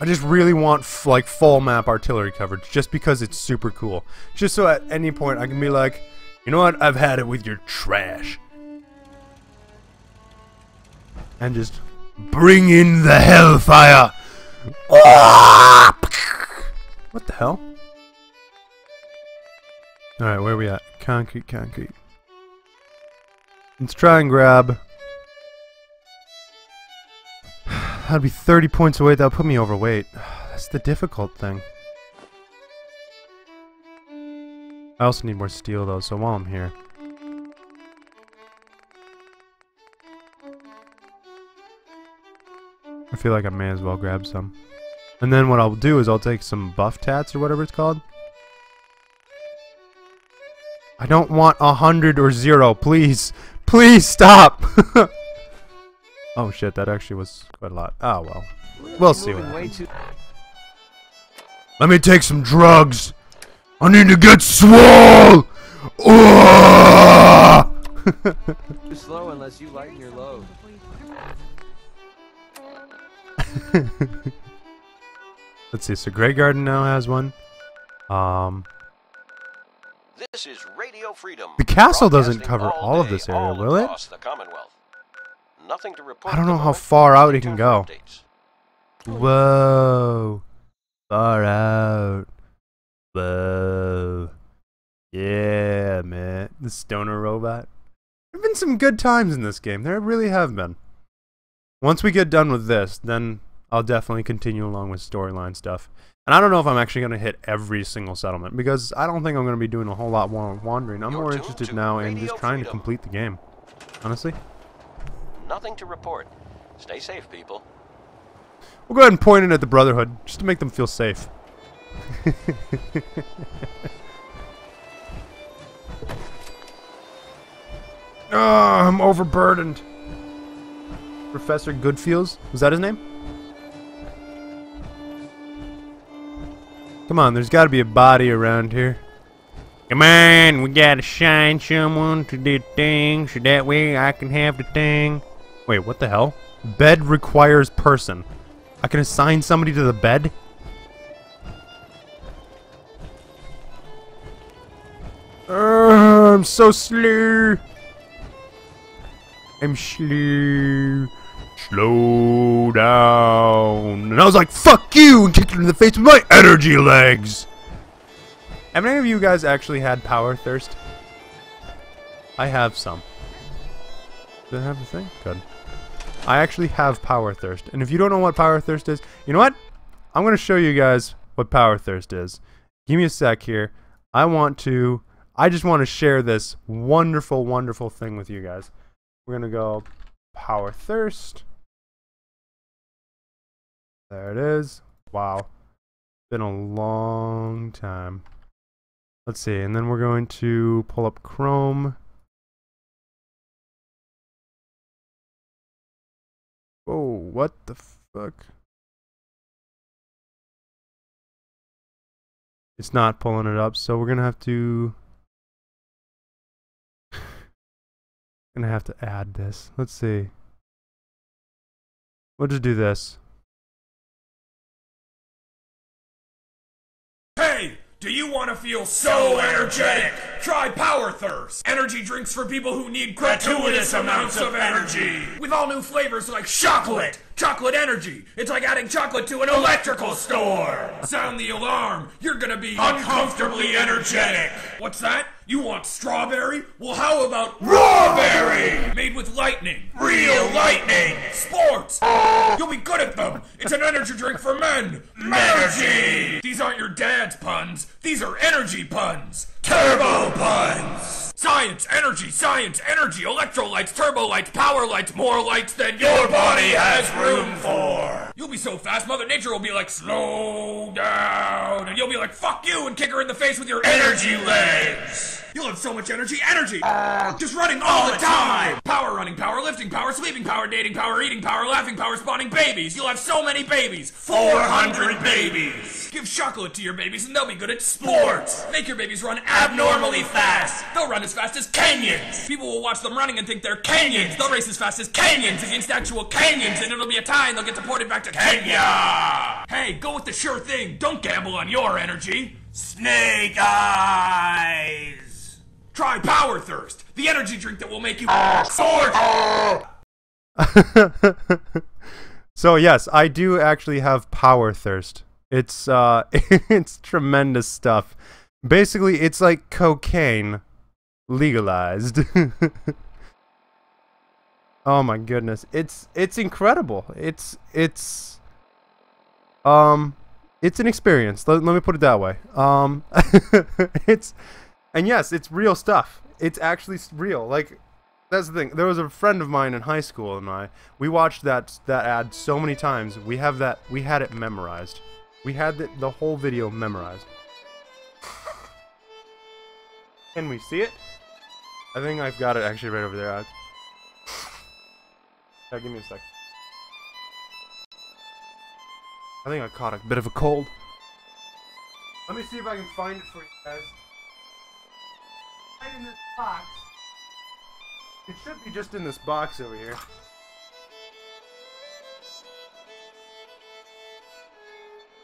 Speaker 1: I just really want like full map artillery coverage just because it's super cool. Just so at any point I can be like, you know what, I've had it with your trash. And just bring in the hellfire. (laughs) What the hell? Alright, where are we at? Concrete, concrete. Let's try and grab. (sighs) That'd be 30 points away. That'll put me overweight. (sighs) That's the difficult thing. I also need more steel though, so while I'm here. I feel like I may as well grab some. And then what I'll do is I'll take some buff tats or whatever it's called. I don't want a hundred or zero, please. Please stop! (laughs) oh shit, that actually was quite a lot. Oh well. We'll see what happens. Let me take some drugs. I need to get swole!
Speaker 9: Too slow unless you lighten your load. (laughs)
Speaker 1: Let's see, so Graygarden now has one. Um,
Speaker 2: This is Radio Freedom.
Speaker 1: The castle doesn't cover all of this area, will it?
Speaker 2: Nothing to report
Speaker 1: I don't know how far out it can go.
Speaker 2: updates.
Speaker 1: Whoa. Far out. Whoa. Yeah, man. The stoner robot. There have been some good times in this game. There really have been. Once we get done with this, then I'll definitely continue along with storyline stuff. And I don't know if I'm actually going to hit every single settlement because I don't think I'm going to be doing a whole lot more wandering. I'm
Speaker 2: You're
Speaker 1: more interested now in just trying to complete the game. Honestly.
Speaker 2: Nothing to report. Stay safe, people.
Speaker 1: We'll go ahead and point it at the Brotherhood just to make them feel safe. oh, (laughs) I'm overburdened. Professor Goodfields? Was that his name? Come on, there's got to be a body around here. Come on, we gotta shine someone to the thing so that way I can have the thing. Wait, what the hell? Bed requires person. I can assign somebody to the bed? Uh, I'm so slow. I'm slow. Slow down. And I was like, fuck you! And kicked it in the face with my energy legs! Have any of you guys actually had power thirst? I have some. Did I have the thing? Good. I actually have power thirst. And if you don't know what power thirst is, you know what? I'm going to show you guys what power thirst is. Give me a sec here. I want to, I just want to share this wonderful, wonderful thing with you guys. We're going to go power thirst. There it is. Wow. Been a long time. Let's see. And then we're going to pull up Chrome. Whoa, what the fuck? It's not pulling it up, so we're gonna have to (sighs) gonna have to add this. Let's see. We'll just do this.
Speaker 10: Do you want to feel so energetic? Try Power Thirst. Energy drinks for people who need gratuitous amounts of energy. With all new flavors like chocolate. Chocolate energy. It's like adding chocolate to an electrical store. Sound the alarm. You're gonna be uncomfortably energetic. What's that? You want strawberry? Well, how about rawberry? Made with lightning. Real lightning. Sports. You'll be good at them. It's an energy drink for men. Energy. These aren't your dad's puns. These are energy puns. Turbo. Science, energy, science, energy, electrolytes, turbo lights, power lights, more lights than your body has room for. You'll be so fast, Mother Nature will be like, slow down. And you'll be like, fuck you, and kick her in the face with your energy legs. You'll have so much energy, energy! Uh, Just running all the time! Power running, power lifting, power sleeping, power dating, power eating, power laughing, power spawning babies! You'll have so many babies! 400 babies! Give chocolate to your babies and they'll be good at sports! Make your babies run abnormally fast! They'll run as fast as Kenyans! People will watch them running and think they're Kenyans! They'll race as fast as Kenyans against actual Kenyans and it'll be a tie and they'll get deported back to Kenya! Hey, go with the sure thing! Don't gamble on your energy! Snake Eyes! Try Power Thirst, the energy drink that will make you (laughs)
Speaker 1: so yes, I do actually have power thirst. It's uh (laughs) it's tremendous stuff. Basically, it's like cocaine legalized. (laughs) oh my goodness. It's it's incredible. It's it's um it's an experience. Let, let me put it that way. Um it's and yes, it's real stuff. It's actually real. Like that's the thing. There was a friend of mine in high school and I we watched that that ad so many times. We have that we had it memorized. We had the, the whole video memorized. Can we see it? I think I've got it actually right over there. Yeah, give me a sec. I think I caught a bit of a cold. Let me see if I can find it for you guys. Right in this box. It should be just in this box over here.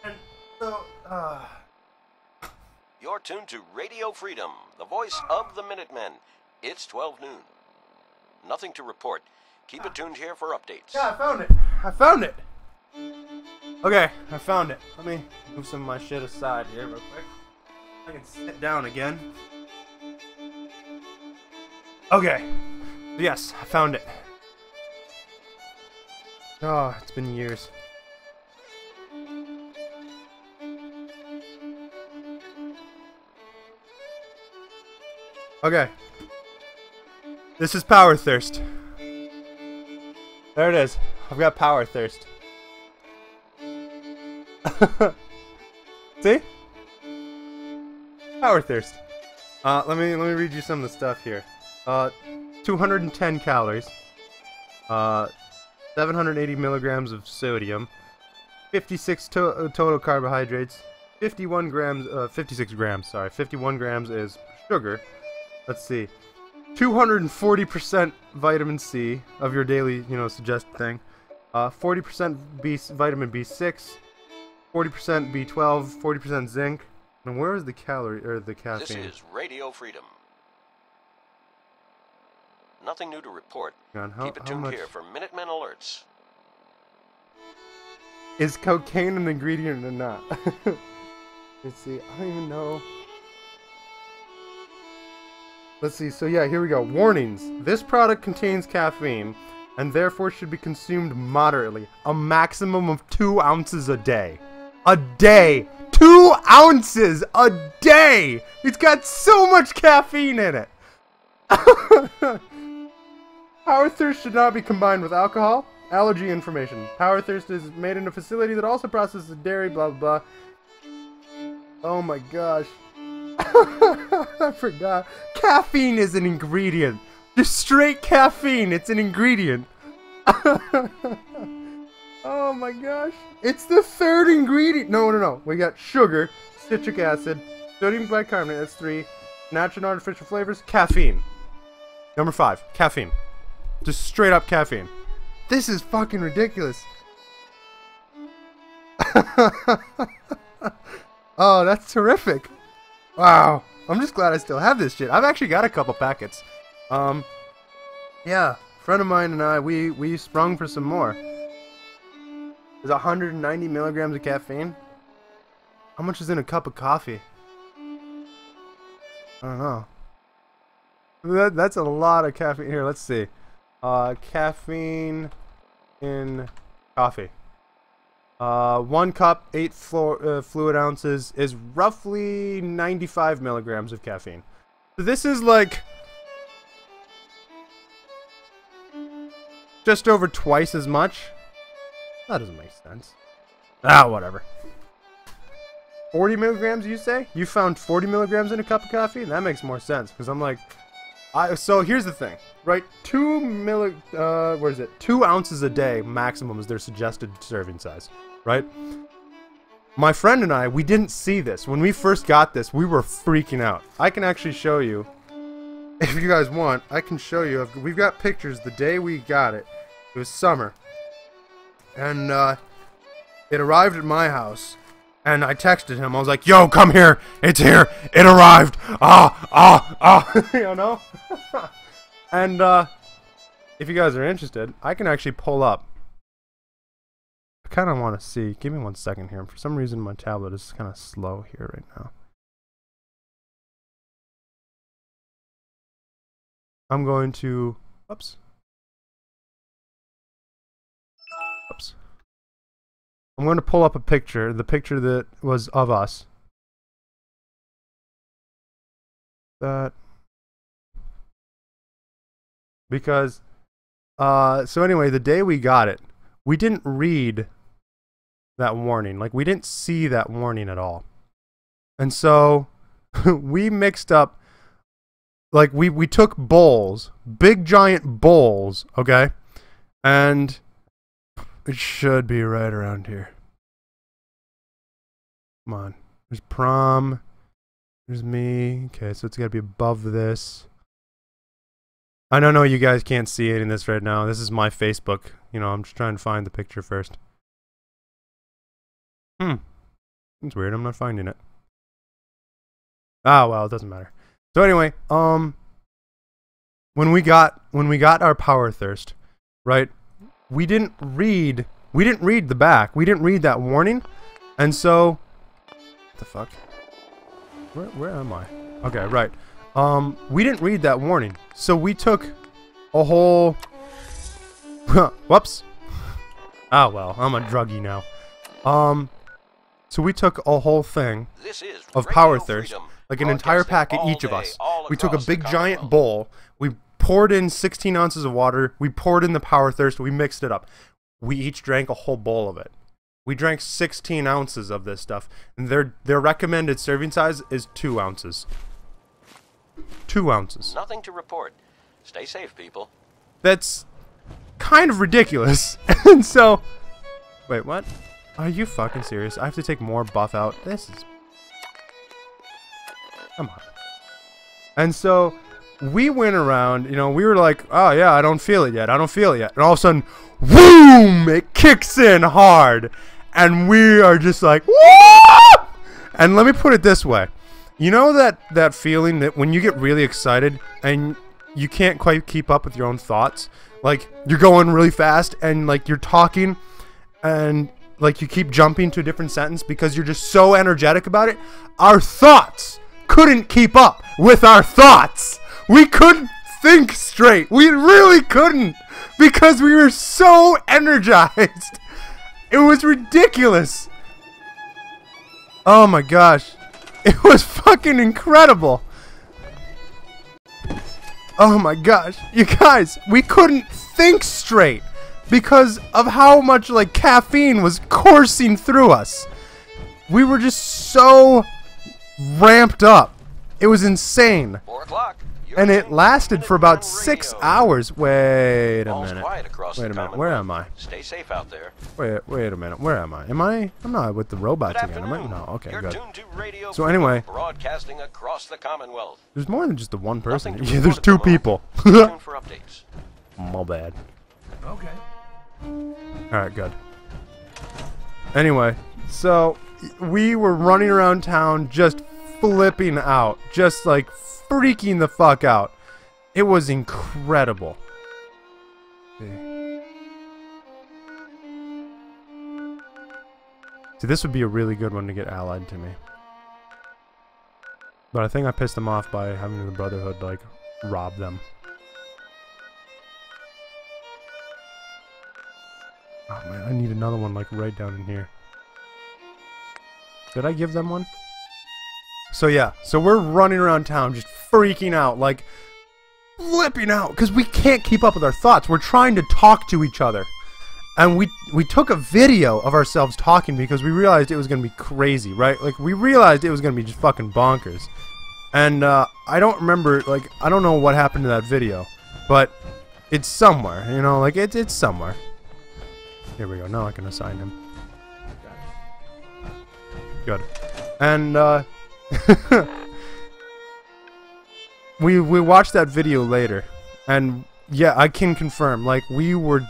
Speaker 1: And so, uh,
Speaker 2: You're tuned to Radio Freedom, the voice of the Minutemen. It's 12 noon. Nothing to report. Keep it tuned here for updates.
Speaker 1: yeah, I found it. I found it. Okay, I found it. Let me move some of my shit aside here real quick. I can sit down again. Okay. Yes, I found it. Oh, it's been years. Okay. This is Power Thirst. There it is. I've got Power Thirst. (laughs) See? Power Thirst. Uh, let me let me read you some of the stuff here. Uh, 210 calories. Uh, 780 milligrams of sodium. 56 to- uh, total carbohydrates. 51 grams. Uh, 56 grams. Sorry, 51 grams is sugar. Let's see. 240% vitamin C of your daily, you know, suggested thing. Uh, 40% B vitamin B6, 40% B12, 40% zinc. And where is the calorie or the caffeine?
Speaker 2: This is Radio Freedom. Nothing new to report.
Speaker 1: On, how-
Speaker 2: Keep it tuned
Speaker 1: much-
Speaker 2: here for Minutemen alerts.
Speaker 1: Is cocaine an ingredient or not? (laughs) Let's see. I don't even know. Let's see. So yeah, here we go. Warnings. This product contains caffeine and therefore should be consumed moderately. A maximum of two ounces a day. A day. Two ounces a day. It's got so much caffeine in it. (laughs) Power thirst should not be combined with alcohol. Allergy information. Power thirst is made in a facility that also processes dairy, blah blah blah. Oh my gosh. (laughs) I forgot. Caffeine is an ingredient. Just straight caffeine. It's an ingredient. (laughs) oh my gosh. It's the third ingredient. No, no, no. We got sugar, citric acid, sodium bicarbonate, that's three, natural and artificial flavors, caffeine. Number five, caffeine. Just straight up caffeine. This is fucking ridiculous. (laughs) oh, that's terrific. Wow. I'm just glad I still have this shit. I've actually got a couple packets. Um, yeah, friend of mine and I, we, we sprung for some more. There's 190 milligrams of caffeine. How much is in a cup of coffee? I don't know. That, that's a lot of caffeine. Here, let's see. Uh, caffeine in coffee. Uh, one cup, eight uh, fluid ounces is roughly 95 milligrams of caffeine. So this is like just over twice as much. That doesn't make sense. Ah, whatever. 40 milligrams, you say? You found 40 milligrams in a cup of coffee? That makes more sense because I'm like, I. So here's the thing, right? Two milli, uh, what is it? Two ounces a day maximum is their suggested serving size, right? My friend and I, we didn't see this when we first got this. We were freaking out. I can actually show you, if you guys want. I can show you. We've got pictures the day we got it. It was summer, and uh, it arrived at my house. And I texted him. I was like, "Yo, come here! It's here! It arrived! Ah, ah, ah!" (laughs) you know. (laughs) and uh, if you guys are interested, I can actually pull up. I kind of want to see. Give me one second here. For some reason, my tablet is kind of slow here right now. I'm going to. Oops. Oops. I'm going to pull up a picture, the picture that was of us. That because uh so anyway, the day we got it, we didn't read that warning. Like we didn't see that warning at all. And so (laughs) we mixed up like we we took bowls, big giant bowls, okay? And it should be right around here. Come on. There's prom. There's me. Okay, so it's got to be above this. I don't know you guys can't see it in this right now. This is my Facebook. You know, I'm just trying to find the picture first. Hmm. It's weird. I'm not finding it. Ah, well, it doesn't matter. So anyway, um when we got when we got our power thirst, right? We didn't read we didn't read the back. We didn't read that warning. And so what the fuck? Where where am I? Okay, right. Um we didn't read that warning. So we took a whole (laughs) Whoops. Ah well, I'm a druggie now. Um so we took a whole thing of Power Thirst, like an entire packet each of us, we took a big giant bowl. We poured in 16 ounces of water. We poured in the Power Thirst. We mixed it up. We each drank a whole bowl of it. We drank 16 ounces of this stuff, and their their recommended serving size is two ounces. Two ounces.
Speaker 2: Nothing to report. Stay safe, people.
Speaker 1: That's kind of ridiculous. (laughs) and so, wait, what? Are you fucking serious? I have to take more Buffout. This is. Come on. And so, we went around. You know, we were like, oh yeah, I don't feel it yet. I don't feel it yet. And all of a sudden, boom! It kicks in hard, and we are just like, Woo! And let me put it this way. You know that that feeling that when you get really excited and you can't quite keep up with your own thoughts? Like you're going really fast and like you're talking and like you keep jumping to a different sentence because you're just so energetic about it. Our thoughts couldn't keep up with our thoughts. We couldn't think straight. We really couldn't because we were so energized. It was ridiculous. Oh my gosh. It was fucking incredible. Oh my gosh. You guys, we couldn't think straight because of how much like caffeine was coursing through us. We were just so ramped up. It was insane.
Speaker 2: Four o'clock. You're
Speaker 1: And it lasted for about six hours. Wait a minute. Wait a minute. Where am I?
Speaker 2: Stay safe out there.
Speaker 1: Wait, wait a minute. Where am I? Am I? I'm not with the robots
Speaker 2: Good
Speaker 1: again. Am I? No. Okay,
Speaker 2: You're
Speaker 1: good.
Speaker 2: tuned to Radio
Speaker 1: So anyway-
Speaker 2: broadcasting across the Commonwealth.
Speaker 1: There's more than just the one person. Yeah, (laughs) there's two
Speaker 2: at the moment.
Speaker 1: people.
Speaker 2: Stay tuned. (laughs)
Speaker 1: My bad.
Speaker 10: Okay.
Speaker 1: Alright, good. Anyway, so we were running around town just flipping out. Just like freaking the fuck out. It was incredible. See. This would be a really good one to get allied to me. But I think I pissed them off by having the Brotherhood, like, rob them. Oh man, I need another one like right down in here. Did I give them one? So yeah, so we're running around town just freaking out, like flipping out, because we can't keep up with our thoughts. We're trying to talk to each other. And we we took a video of ourselves talking because we realized it was gonna be crazy, right? Like we realized it was gonna be just fucking bonkers. And uh, I don't remember, like I don't know what happened to that video, but it's somewhere, you know, like it's it's somewhere. Here we go. Now I can assign him. Good. And uh (laughs) we we watched that video later and yeah, I can confirm like we were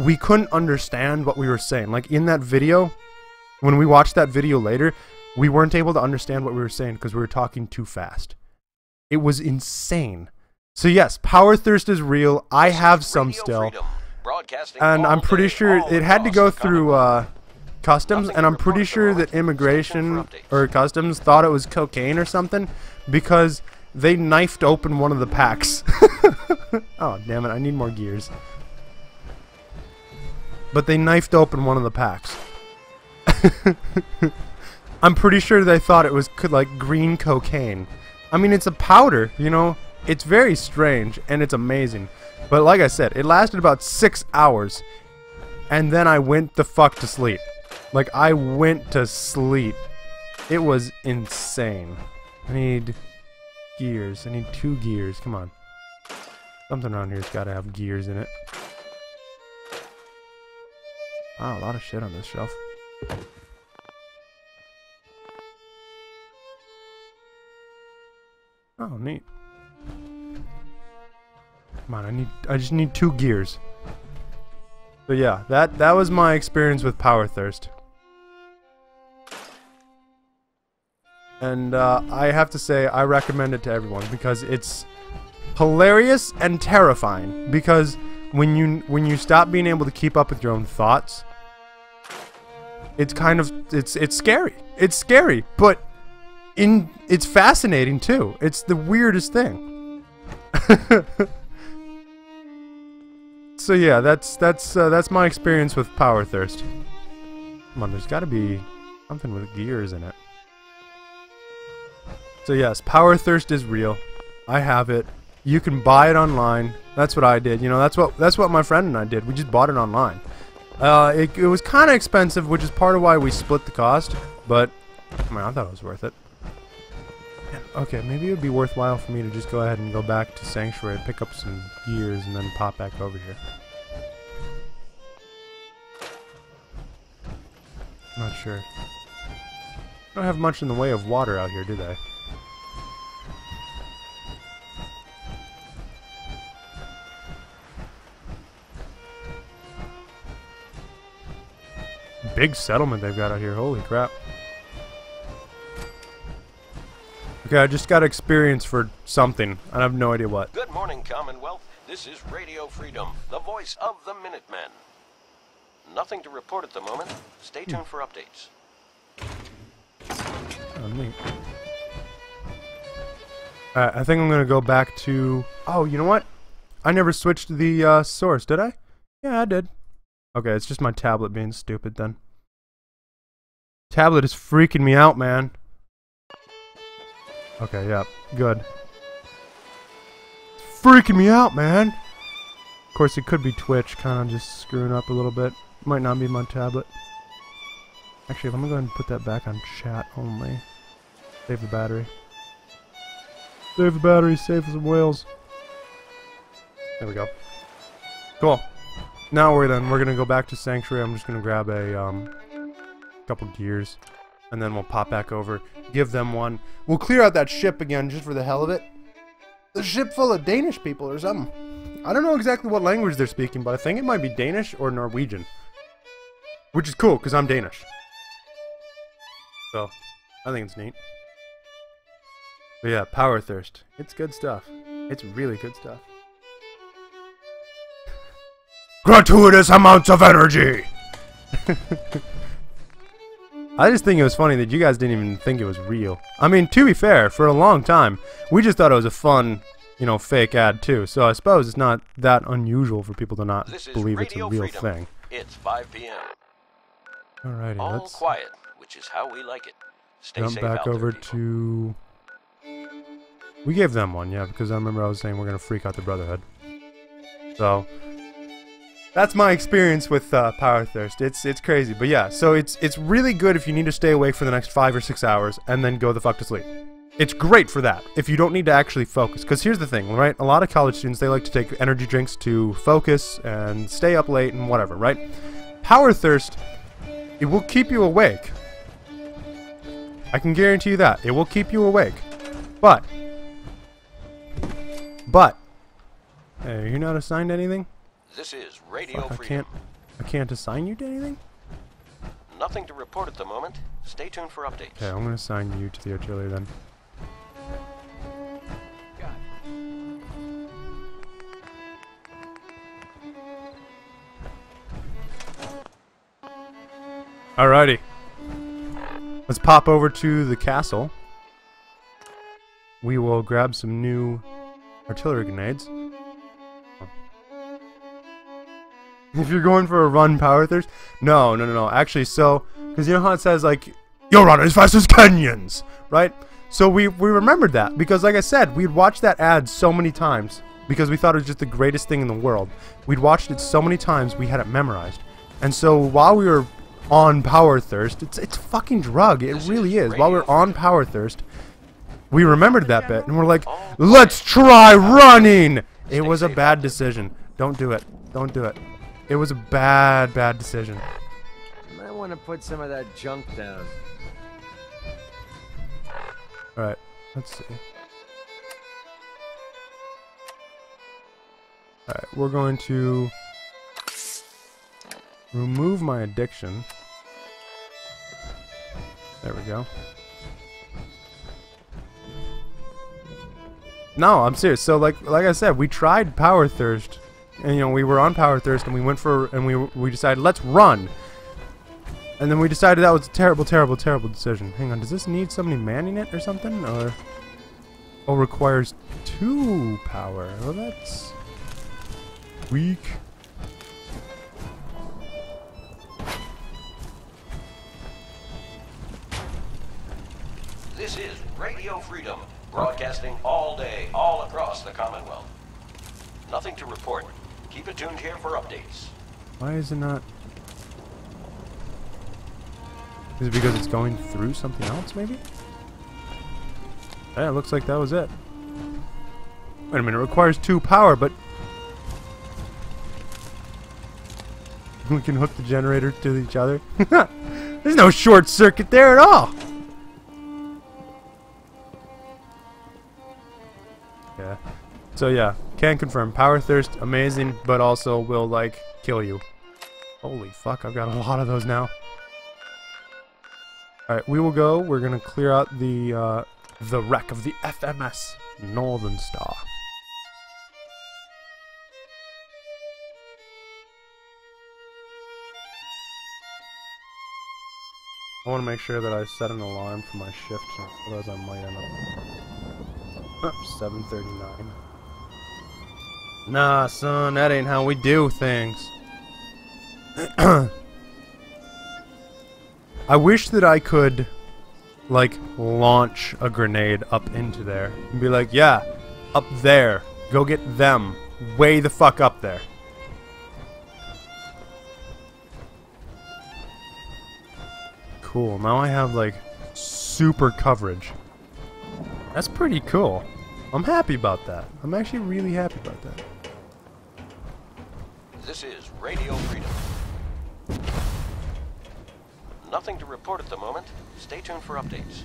Speaker 1: we couldn't understand what we were saying. Like in that video when we watched that video later, we weren't able to understand what we were saying because we were talking too fast. It was insane. So yes, power thirst is real. I have some still. And I'm pretty sure it had to go through uh, customs, and I'm pretty sure that immigration or customs thought it was cocaine or something because they knifed open one of the packs. (laughs) oh damn it! I need more gears. But they knifed open one of the packs. (laughs) I'm pretty sure they thought it was like green cocaine. I mean, it's a powder, you know. It's very strange and it's amazing. But like I said, it lasted about six hours, and then I went the fuck to sleep. Like I went to sleep. It was insane. I need gears. I need two gears. Come on. Something around here's got to have gears in it. Wow, a lot of shit on this shelf. Oh, neat. Come on, I need I just need two gears. So yeah, that that was my experience with Power Thirst. And uh, I have to say I recommend it to everyone because it's hilarious and terrifying because when you when you stop being able to keep up with your own thoughts it's kind of it's it's scary. It's scary, but in it's fascinating too. It's the weirdest thing. (laughs) so yeah, that's that's uh, that's my experience with Power Thirst. Come on, there's got to be something with gears in it. So yes, Power Thirst is real. I have it. You can buy it online. That's what I did. You know, that's what that's what my friend and I did. We just bought it online. Uh, it, it was kind of expensive, which is part of why we split the cost. But I mean, I thought it was worth it. Okay, maybe it would be worthwhile for me to just go ahead and go back to Sanctuary, pick up some gears, and then pop back over here. Not sure. Don't have much in the way of water out here, do they? Big settlement they've got out here. Holy crap. Okay, I just got experience for something. I have no idea what.
Speaker 2: Good morning, Commonwealth. This is Radio Freedom, the voice of the Minutemen. Nothing to report at the moment. Stay tuned for updates.
Speaker 1: Oh, neat. Alright, I think I'm gonna go back to... Oh, you know what? I never switched the uh, source, did I? Yeah, I did. Okay, it's just my tablet being stupid then. Tablet is freaking me out, man. Okay, yeah, good. It's freaking me out, man. Of course, it could be Twitch, kind of just screwing up a little bit. Might not be my tablet. Actually, let me go ahead and put that back on chat only. Save the battery. Save the battery, save some whales. There we go. Cool. Now we're then we're gonna go back to Sanctuary. I'm just gonna grab a um couple gears and then we'll pop back over, give them one. We'll clear out that ship again just for the hell of it. The ship full of Danish people or something. I don't know exactly what language they're speaking, but I think it might be Danish or Norwegian. Which is cool, because I'm Danish. So, I think it's neat. But yeah, Power Thirst. It's good stuff. It's really good stuff. Gratuitous amounts of energy! (laughs) I just think it was funny that you guys didn't even think it was real. I mean, to be fair, for a long time, we just thought it was a fun, you know, fake ad too. So I suppose it's not that unusual for people to not
Speaker 2: This is
Speaker 1: believe it's a real
Speaker 2: Freedom.
Speaker 1: thing.
Speaker 2: It's 5 p.m.
Speaker 1: Alrighty,
Speaker 2: All
Speaker 1: let's
Speaker 2: quiet, which is how we like it. Stay
Speaker 1: jump
Speaker 2: safe
Speaker 1: back
Speaker 2: out there,
Speaker 1: over to... We gave them one, yeah, because I remember I was saying we're going to freak out the Brotherhood. So, that's my experience with uh, Powerthirst. It's it's crazy, but yeah. So it's it's really good if you need to stay awake for the next five or six hours and then go the fuck to sleep. It's great for that if you don't need to actually focus. Because here's the thing, right? A lot of college students they like to take energy drinks to focus and stay up late and whatever, right? Powerthirst, it will keep you awake. I can guarantee you that it will keep you awake. But, but, hey, you're not assigned anything.
Speaker 2: This is Radio
Speaker 1: Fuck, I can't. I can't assign you to anything.
Speaker 2: Nothing to report at the moment. Stay tuned for updates.
Speaker 1: Okay, I'm gonna assign you to the artillery then. Alrighty. Let's pop over to the castle. We will grab some new artillery grenades. (laughs) If you're going for a run powerthirst, no, no, no, no. Actually, so because you know how it says like you'll run as fast as Kenyans, right? So we we remembered that because, like I said, we'd watched that ad so many times because we thought it was just the greatest thing in the world. We'd watched it so many times we had it memorized, and so while we were on powerthirst, it's it's fucking drug. It really is. While we we're on powerthirst, we remembered that bit and we're like, let's try running. It was a bad decision. Don't do it. Don't do it. It was a bad, bad decision.
Speaker 9: You might want to put some of that junk down.
Speaker 1: Alright, let's see. Alright, we're going to remove my addiction. There we go. No, I'm serious. So like like I said, we tried Powerthirst and you know, we were on Powerthirst and we went for and we we decided let's run. And then we decided that was a terrible, terrible, terrible decision. Hang on, does this need somebody manning it or something? Or Oh requires two power. Well that's weak.
Speaker 2: This is Radio Freedom, broadcasting all day, all across the Commonwealth. Nothing to report. Keep it tuned here for updates.
Speaker 1: Why is it not? Is it because it's going through something else, maybe? Yeah, it looks like that was it. Wait a minute, it requires two power, but... (laughs) We can hook the generator to each other? (laughs) There's no short circuit there at all! So yeah, can confirm. Powerthirst, amazing, but also will, like, kill you. Holy fuck, I've got a (laughs) lot of those now. Alright, we will go. We're gonna clear out the, uh, the wreck of the FMS Northern Star. I want to make sure that I set an alarm for my shift, otherwise I might end up... Oh, 7.39. Nah, son, that ain't how we do things. (clears throat) I wish that I could, like, launch a grenade up into there. And be like, yeah, up there. Go get them. Way the fuck up there. Cool, now I have, like, super coverage. That's pretty cool. I'm happy about that. I'm actually really happy about that.
Speaker 2: This is Radio Freedom. Nothing to report at the moment. Stay tuned for updates.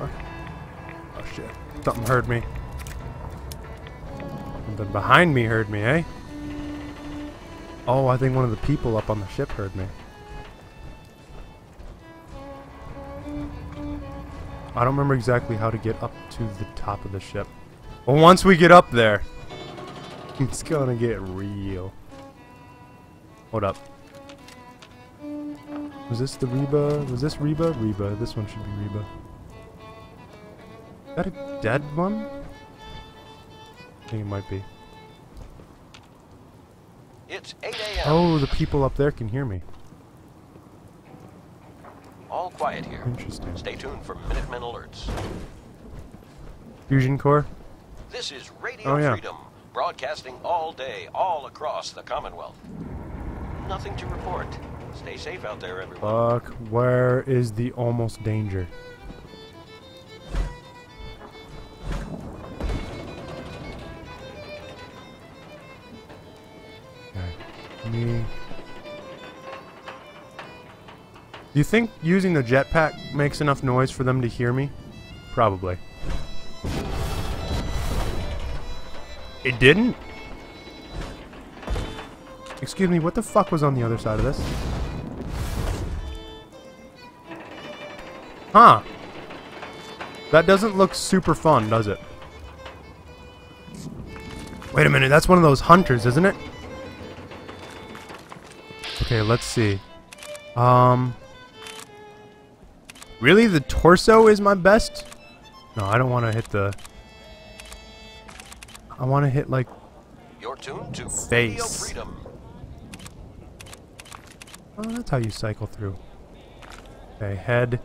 Speaker 1: Oh shit. Something heard me. Something behind me heard me, eh? Oh, I think one of the people up on the ship heard me. I don't remember exactly how to get up to the top of the ship. But once we get up there, (laughs) it's gonna get real. Hold up. Was this the Reba? Was this Reba? Reba. This one should be Reba. Is that a dead one? I think it might be.
Speaker 2: It's 8 a.m.
Speaker 1: Oh, the people up there can hear me.
Speaker 2: All quiet here.
Speaker 1: Interesting.
Speaker 2: Stay tuned for Minutemen alerts.
Speaker 1: Fusion core?
Speaker 2: This is Radio
Speaker 1: Oh, yeah.
Speaker 2: Freedom, broadcasting all day, all across the Commonwealth. Nothing to report. Stay safe out there, everyone.
Speaker 1: Fuck, where is the almost danger? Okay, Me. Do you think using the jetpack makes enough noise for them to hear me? Probably. It didn't? Excuse me, what the fuck was on the other side of this? Huh. That doesn't look super fun, does it? Wait a minute, that's one of those hunters, isn't it? Okay, let's see. Um... Really? The torso is my best? No, I don't want to hit the... I want to hit, like...
Speaker 2: You're tuned to
Speaker 1: Face.
Speaker 2: Freedom.
Speaker 1: Oh, that's how you cycle through. Okay, head.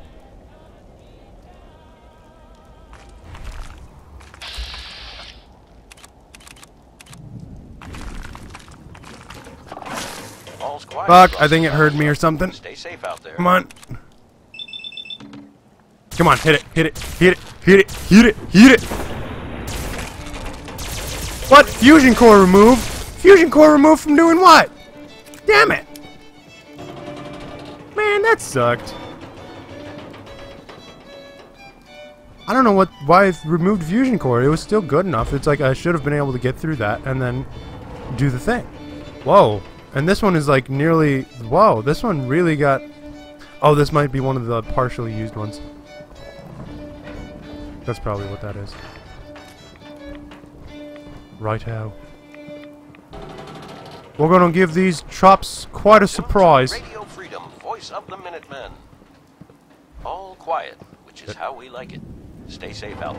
Speaker 1: Fuck, I think it heard me or something.
Speaker 2: Stay safe out there.
Speaker 1: Come on. Come on, hit it, hit it, hit it, hit it, hit it, hit it. What? Fusion core removed? Fusion core removed from doing what? Damn it. Man, that sucked. I don't know what why it removed fusion core. It was still good enough. It's like I should have been able to get through that and then do the thing. Whoa. And this one is like nearly whoa, this one really got Oh, this might be one of the partially used ones. That's probably what that is. Right Righto. We're gonna give these chops quite a surprise.
Speaker 2: Radio Freedom, voice of the Minutemen. All quiet, which is how we like it. Stay safe out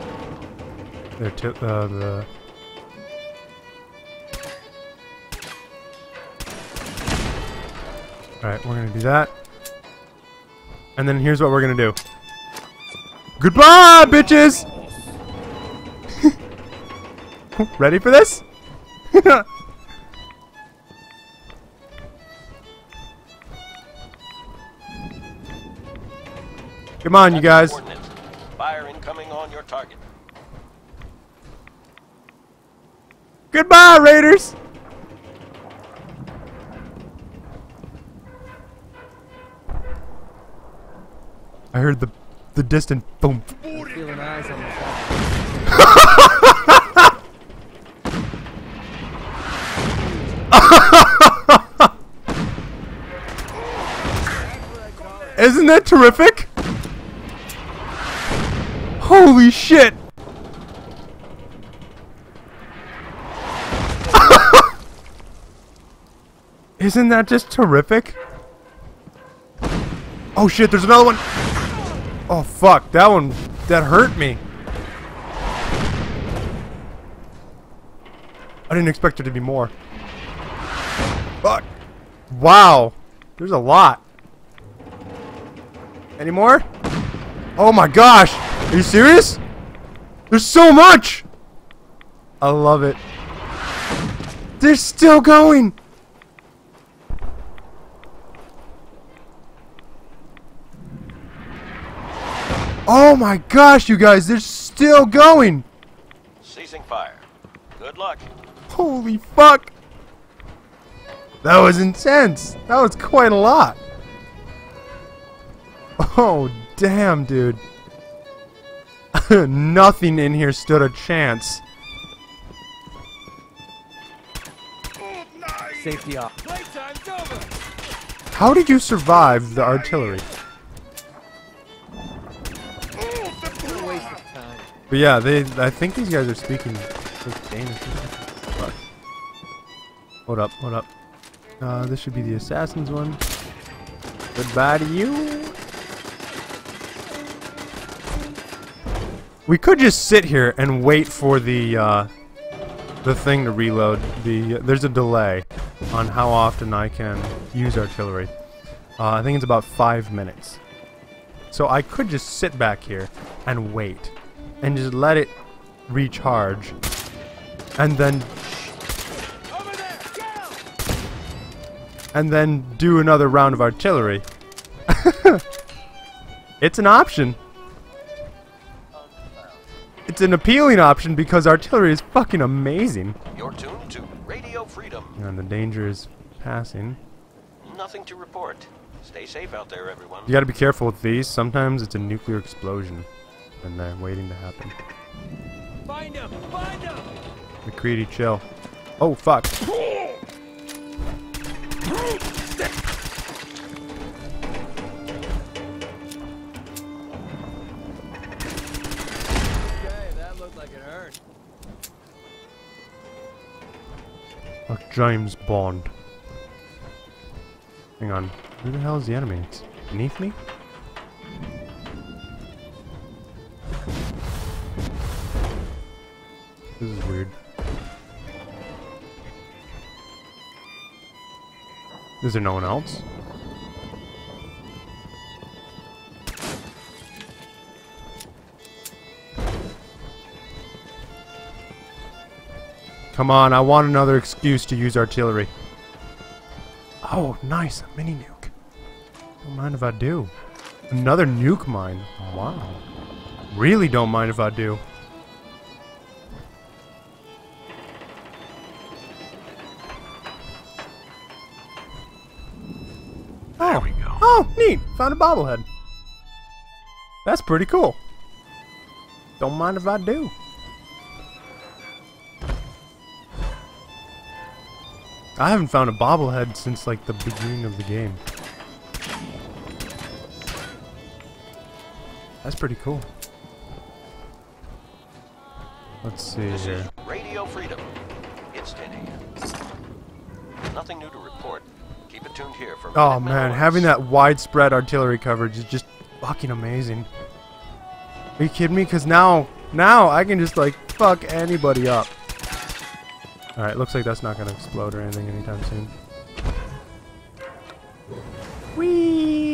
Speaker 2: there.
Speaker 1: They're uh, the Alright, we're gonna do that. And then here's what we're gonna do. Goodbye, bitches! (laughs) Ready for this? (laughs) Come on, you guys.
Speaker 2: Fire incoming on your target.
Speaker 1: Goodbye, Raiders! I heard the the distant boom. (laughs) Isn't that terrific? Holy shit! (laughs) Isn't that just terrific? Oh shit, there's another one! Oh fuck, that one, that hurt me. I didn't expect there to be more. Fuck. Wow. There's a lot. Any more? Oh my gosh! Are you serious? There's so much! I love it. They're still going! Oh my gosh, you guys, they're still going!
Speaker 2: Ceasing fire. Good luck.
Speaker 1: Holy fuck! That was intense! That was quite a lot! Oh, damn, dude. (laughs) Nothing in here stood a chance.
Speaker 9: Safety off.
Speaker 4: Playtime's over.
Speaker 1: How did you survive the artillery? But yeah, they. I think these guys are speaking Danish. Fuck. Hold up, hold up. Uh, this should be the assassin's one. Goodbye to you. We could just sit here and wait for the uh, the thing to reload. The there's a delay on how often I can use artillery. Uh, I think it's about five minutes. So I could just sit back here and wait and just let it recharge and then. And then do another round of artillery. (laughs) it's an option. It's an appealing option because artillery is fucking amazing.
Speaker 2: You're tuned to Radio Freedom.
Speaker 1: And the danger is passing.
Speaker 2: Nothing to report. Stay safe out there, everyone.
Speaker 1: You gotta be careful with these. Sometimes it's a nuclear explosion and they're waiting to happen.
Speaker 4: Find him. Find him.
Speaker 1: MacCready, chill. Oh, fuck.
Speaker 9: Okay, that looked like it hurt.
Speaker 1: Like James Bond. Hang on. Who the hell is the enemy? It's beneath me? This is weird. Is there no one else? Come on, I want another excuse to use artillery. Oh, nice, a mini nuke. Don't mind if I do. Another nuke mine. Wow. Really don't mind if I do.
Speaker 6: There we go.
Speaker 1: Oh, neat. Found a bobblehead. That's pretty cool. Don't mind if I do. I haven't found a bobblehead since like the beginning of the game. That's pretty cool. Let's see
Speaker 2: This
Speaker 1: here.
Speaker 2: is Radio Freedom. It's 10 a.m. Nothing new to report. Keep it tuned here for
Speaker 1: Oh man, having that widespread artillery coverage is just fucking amazing. Are you kidding me? Cause now, now I can just like fuck anybody up. All right, looks like that's not gonna explode or anything anytime soon. Whee!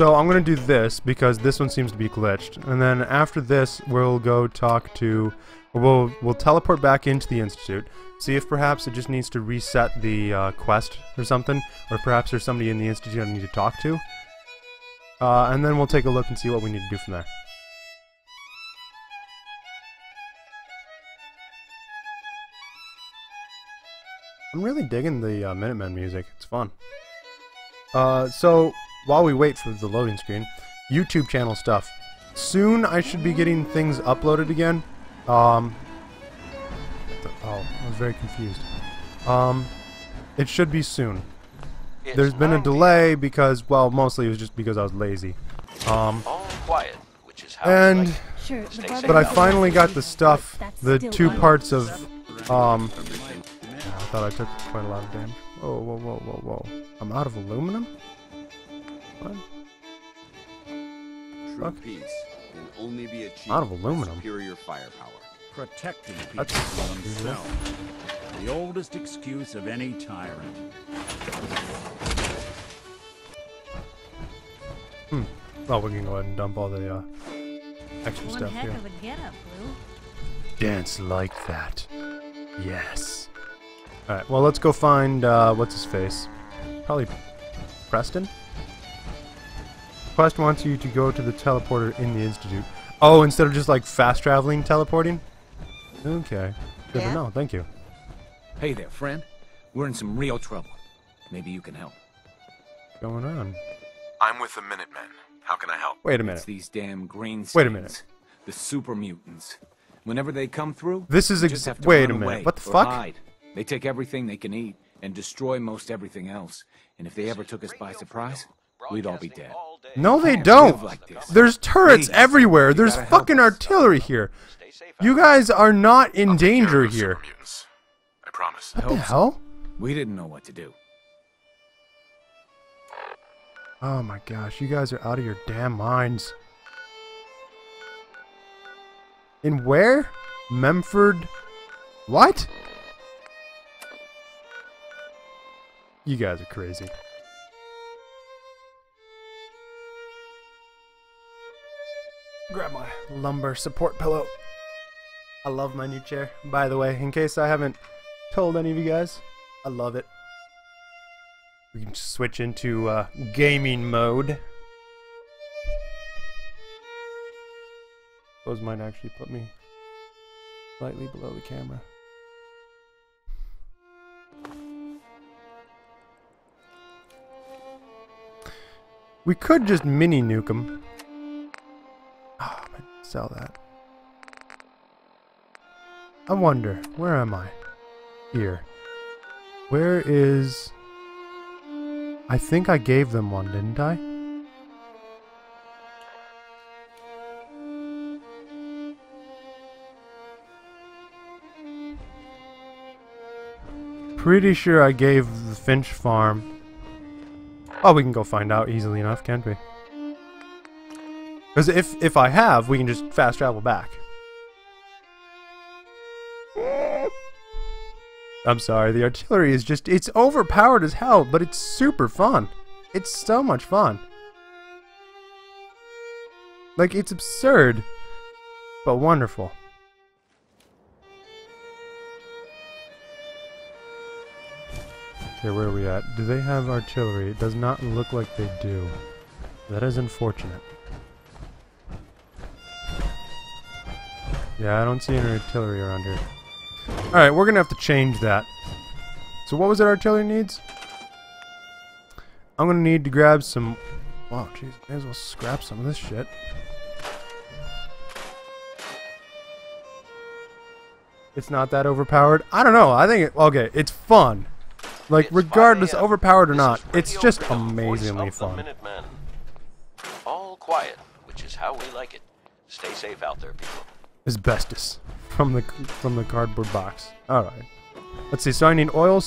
Speaker 1: So I'm gonna do this because this one seems to be glitched, and then after this we'll go talk to, we'll we'll teleport back into the institute, see if perhaps it just needs to reset the uh, quest or something, or perhaps there's somebody in the institute I need to talk to, uh, and then we'll take a look and see what we need to do from there. I'm really digging the uh, Minutemen music. It's fun. Uh, so while we wait for the loading screen, YouTube channel stuff. Soon I should be getting things uploaded again. Um, oh, I was very confused. Um, it should be soon.
Speaker 2: It's
Speaker 1: There's been a delay because, well, mostly it was just because I was lazy. Um,
Speaker 2: All quiet, which is how
Speaker 1: and
Speaker 2: like.
Speaker 7: Sure, the
Speaker 2: Stay
Speaker 7: brother
Speaker 2: safe
Speaker 1: but I finally got the stuff, the two parts of, um, I thought I took quite a lot of damage. Whoa, whoa, whoa, whoa, whoa. I'm out of aluminum? What?
Speaker 11: True
Speaker 1: Fuck.
Speaker 11: peace can only be achieved
Speaker 1: Out of aluminum.
Speaker 11: superior firepower.
Speaker 12: Protecting people
Speaker 1: That's-
Speaker 12: from themselves. The oldest excuse of any tyrant.
Speaker 1: Hmm. Oh, we can go ahead and dump all the, uh, extra
Speaker 7: One
Speaker 1: stuff
Speaker 7: heck
Speaker 1: here.
Speaker 7: of a getup, Blue.
Speaker 1: Dance like that. Yes. Alright, well, let's go find, uh, what's his face? Probably Preston? Quest wants you to go to the teleporter in the Institute. Oh, instead of just, like, fast traveling teleporting? Okay. Good to know, thank you.
Speaker 13: Hey there, friend. We're in some real trouble. Maybe you can help.
Speaker 1: What's going on?
Speaker 6: I'm with the Minutemen. How can I help?
Speaker 1: Wait a
Speaker 13: It's
Speaker 1: minute.
Speaker 13: these damn green
Speaker 1: Wait a minute.
Speaker 13: The super mutants. Whenever they come through,
Speaker 1: This is
Speaker 13: you
Speaker 1: ex-
Speaker 13: have to
Speaker 1: wait a minute, what the fuck?
Speaker 13: Hide. They take everything they can eat and destroy most everything else. And if they ever took us by surprise, we'd all be dead.
Speaker 1: No, they don't.
Speaker 13: like.
Speaker 1: There's turrets
Speaker 13: Please,
Speaker 1: everywhere.
Speaker 13: you
Speaker 1: There's
Speaker 13: gotta help
Speaker 1: fucking artillery here. You guys are not in danger here.
Speaker 6: I promise.
Speaker 1: What the hell?
Speaker 13: We didn't know what to do.
Speaker 1: Oh my gosh, you guys are out of your damn minds. In where? Memford? What? You guys are crazy. Grab my lumbar support pillow. I love my new chair. By the way, in case I haven't told any of you guys, I love it. We can switch into uh, gaming mode. Those might actually put me slightly below the camera. We could just mini nuke them. Sell that. I wonder, where am I? Here. Where is... I think I gave them one, didn't I? Pretty sure I gave the Finch farm. Oh, we can go find out easily enough, can't we? Because if if I have, we can just fast travel back. I'm sorry, the artillery is just, it's overpowered as hell, but it's super fun. It's so much fun. Like, it's absurd, but wonderful. Okay, where are we at? Do they have artillery? It does not look like they do. That is unfortunate. Yeah, I don't see any artillery around here. Alright, we're gonna have to change that. So what was it artillery needs? I'm gonna need to grab some... Wow, jeez, may as well scrap some of this shit. It's not that overpowered? I don't know, I think it... Okay, it's fun. Like,
Speaker 2: It's
Speaker 1: regardless,
Speaker 2: uh,
Speaker 1: overpowered or not, it's just amazingly fun.
Speaker 2: All quiet, which is how we like it. Stay safe out there, people.
Speaker 1: Asbestos from the from the cardboard box. All right. Let's see. So I need oil,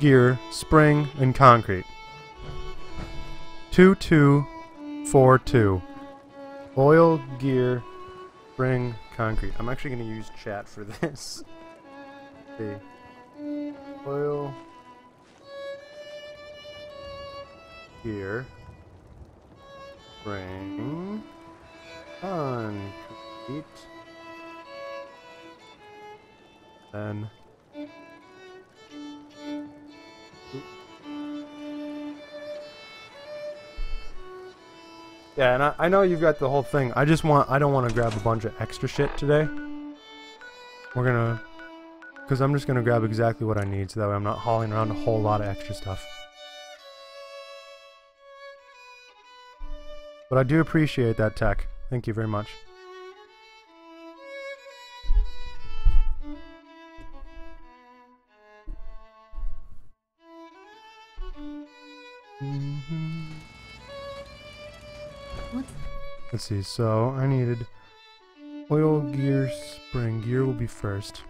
Speaker 1: gear, spring, and concrete. Two, two, four, two. Oil, gear, spring, concrete. I'm actually going to use chat for (laughs) this. Let's see. Oil, gear, spring, concrete, then. Yeah, and I, I know you've got the whole thing. I just want, I don't want to grab a bunch of extra shit today. We're gonna, because I'm just gonna grab exactly what I need so that way I'm not hauling around a whole lot of extra stuff. But I do appreciate that tech. Thank you very much.
Speaker 7: What?
Speaker 1: Let's see, so I needed oil, gear, spring. Gear will be first.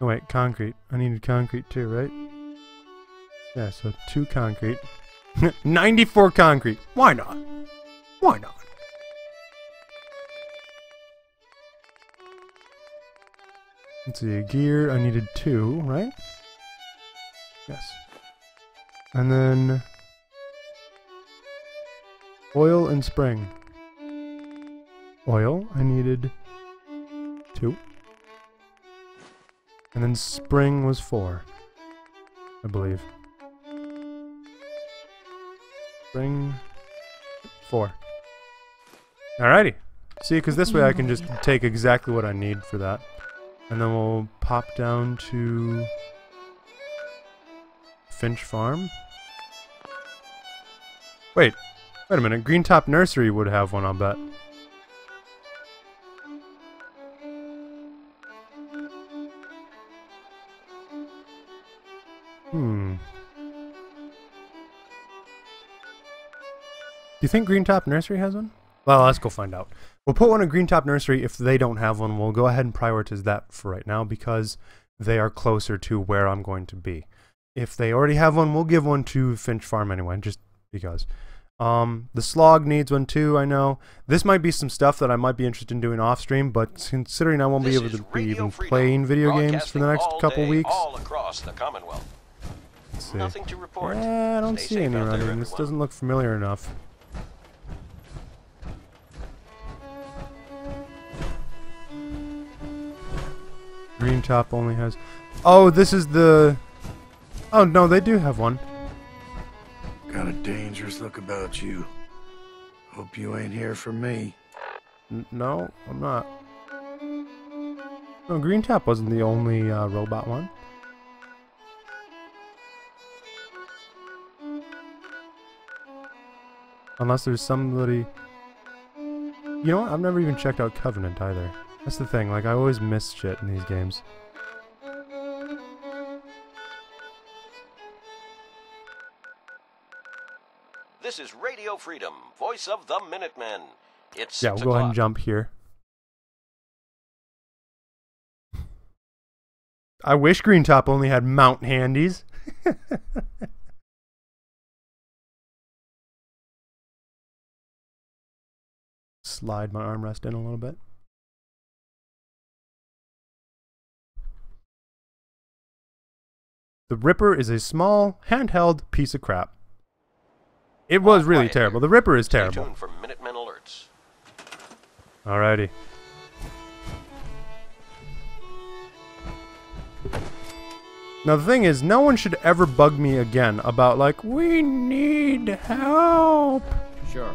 Speaker 1: Oh wait, concrete. I needed concrete too, right? Yeah, so two concrete. (laughs) 94 concrete. Why not? Why not? Let's see, gear, I needed two, right? Yes. And then oil and spring. Oil, I needed two. And then spring was four, I believe. Spring, four. Alrighty. See, because this way I can just take exactly what I need for that. And then we'll pop down to Finch Farm. Wait, wait a minute. Greentop Nursery would have one, I'll bet. Hmm. Do you think Greentop Nursery has one? Well, let's go find out. We'll put one in Greentop Nursery. If they don't have one, we'll go ahead and prioritize that for right now because they are closer to where I'm going to be. If they already have one, we'll give one to Finch Farm anyway, just because. Um, the slog needs one too, I know. This might be some stuff that I might be interested in doing off stream, but considering I won't
Speaker 2: This
Speaker 1: be able to be even
Speaker 2: Freedom,
Speaker 1: playing video games for the next couple
Speaker 2: all
Speaker 1: weeks.
Speaker 2: all across the Commonwealth.
Speaker 1: Let's see.
Speaker 2: Nothing to report.
Speaker 1: Yeah, I don't
Speaker 2: Stay
Speaker 1: see any. This doesn't look familiar enough. Green top only has. Oh, this is the. Oh no, they do have one.
Speaker 14: Got a dangerous look about you. Hope you ain't here for me.
Speaker 1: N- no, I'm not. No, Greentop wasn't the only uh, robot one. Unless there's somebody. You know what? I've never even checked out Covenant either. That's the thing. Like I always miss shit in these games.
Speaker 2: This is Radio Freedom, voice of the Minutemen. It's
Speaker 1: Yeah, we'll go ahead and jump here. I wish Greentop only had mount handies. (laughs) Slide my armrest in a little bit. The Ripper is a small, handheld piece of crap. It was really terrible. The Ripper is
Speaker 2: Stay
Speaker 1: terrible.
Speaker 2: tuned for Minutemen alerts.
Speaker 1: Alrighty. Now the thing is, no one should ever bug me again about like, we need help.
Speaker 9: Sure.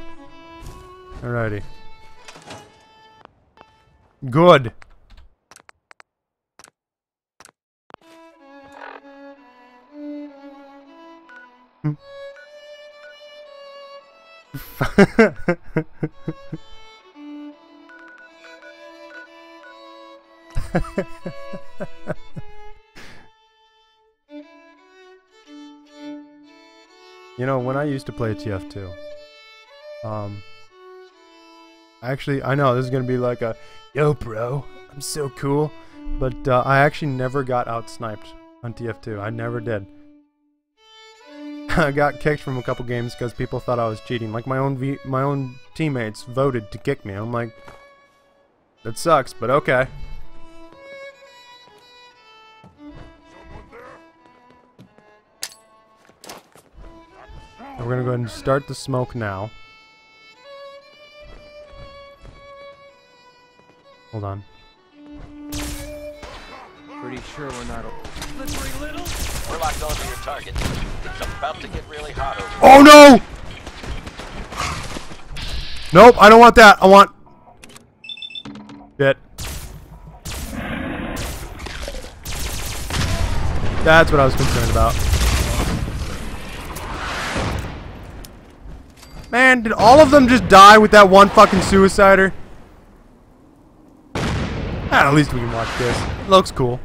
Speaker 1: Alrighty. Good. Hmm. You know, when I used to play TF2, um, actually, I know this is gonna be like a, yo, bro, I'm so cool, but uh, I actually never got out sniped on TF2. I never did. (laughs) I got kicked from a couple games because people thought I was cheating. Like my own v my own teammates voted to kick me. I'm like, that sucks, but okay. We're gonna go ahead and start the smoke now. Hold on.
Speaker 9: Pretty sure we're not.
Speaker 4: Slippery little.
Speaker 2: We're locked onto your target. It's about to get really hot over
Speaker 1: Oh no! Nope, I don't want that. I want. Shit. That's what I was concerned about. Man, did all of them just die with that one fucking suicider? Ah, at least we can watch this. It looks cool.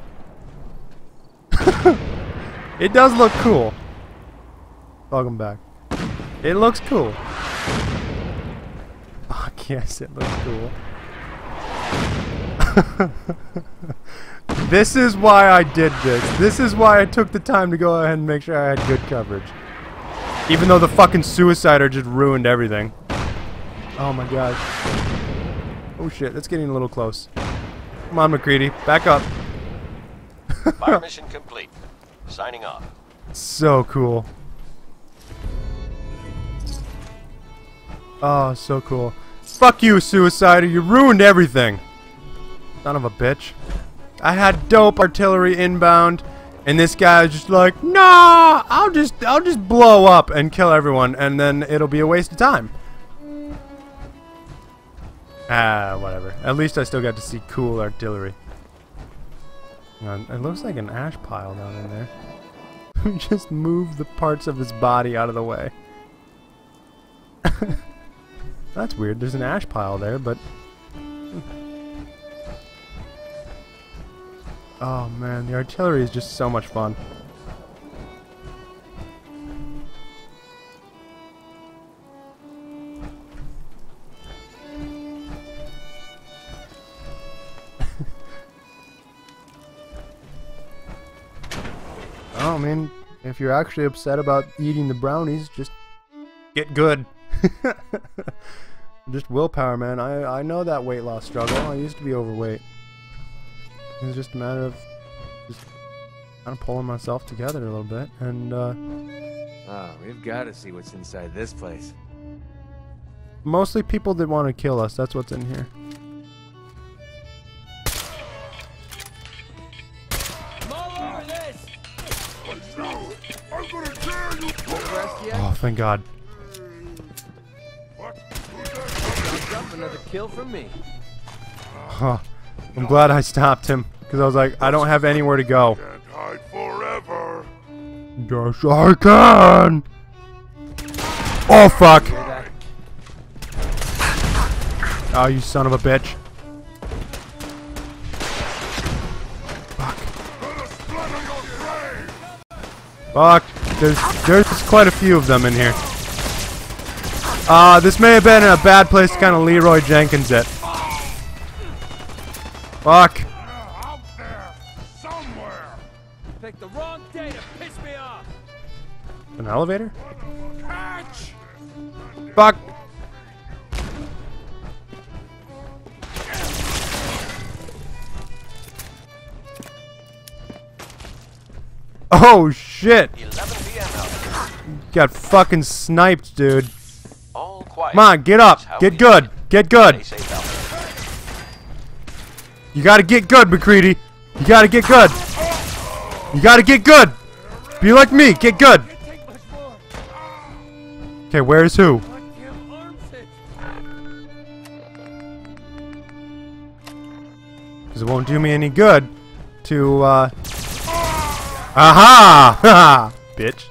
Speaker 1: (laughs) it does look cool. Welcome back. It looks cool. (laughs) Fuck yes, it looks cool. (laughs) this is why I did this. This is why I took the time to go ahead and make sure I had good coverage. Even though the fucking suicider just ruined everything. Oh my god. Oh shit, that's getting a little close. Come on, MacCready. Back up. (laughs)
Speaker 2: Fire mission complete. Signing off.
Speaker 1: So cool. Oh, so cool. Fuck you, Suicider. You ruined everything. Son of a bitch. I had dope artillery inbound, and this guy was just like, Nah, I'll just, I'll just blow up and kill everyone, and then it'll be a waste of time. Ah, whatever. At least I still got to see cool artillery. On, It looks like an ash pile down in there. (laughs) We just move the parts of his body out of the way. (laughs) That's weird. There's an ash pile there, but... Oh man, the artillery is just so much fun. Oh, I mean, if you're actually upset about eating the brownies, just get good. (laughs) just willpower, man. I I know that weight loss struggle. I used to be overweight. It's just a matter of just kind of pulling myself together a little bit, and uh,
Speaker 9: Oh, we've got to see what's inside this place.
Speaker 1: mostly people that want to kill us. That's what's in here. Thank God.
Speaker 9: Another kill from me.
Speaker 1: Huh. I'm glad I stopped him because I was like, I don't have anywhere to go.
Speaker 14: Can't hide forever.
Speaker 1: Yes, I can. Oh fuck! Oh, you son of a bitch! Fuck! Fuck! There's there's quite a few of them in here. Uh, this may have been a bad place to kind of Leroy Jenkins it. Fuck!
Speaker 14: Out there, somewhere.
Speaker 1: Oh shit!
Speaker 2: 11 p.m. out.
Speaker 1: Got fucking sniped, dude. Come on, get up. Get good. Get good. You gotta get good, MacCready. You gotta get good. You gotta get good. Be like me. Get good. Okay, where's who? Because it won't do me any good to, uh... Aha! (laughs) Bitch.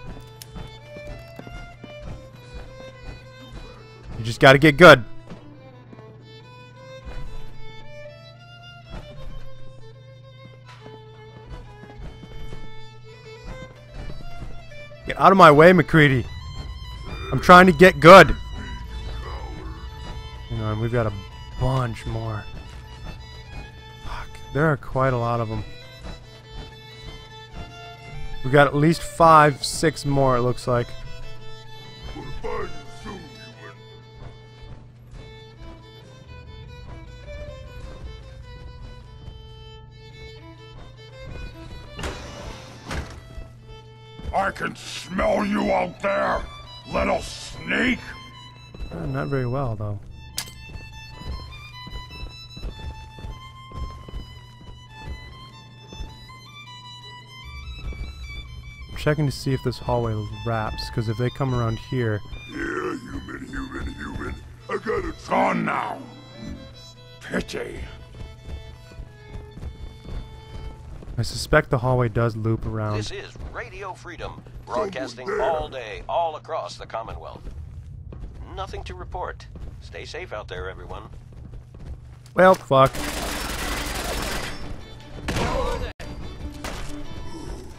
Speaker 1: You just gotta get good. Get out of my way, MacCready. I'm trying to get good. Hang on, we've got a bunch more. Fuck, there are quite a lot of them. We got at least five, six more, it looks like.
Speaker 14: Soon. I can smell you out there, little snake.
Speaker 1: Uh, not very well, though. Checking to see if this hallway wraps, because if they come around here...
Speaker 14: Yeah, human, human, human. I got it gone now. Pity.
Speaker 1: I suspect the hallway does loop around.
Speaker 2: This is Radio Freedom, broadcasting all day, all across the Commonwealth. Nothing to report. Stay safe out there, everyone.
Speaker 1: Well, fuck.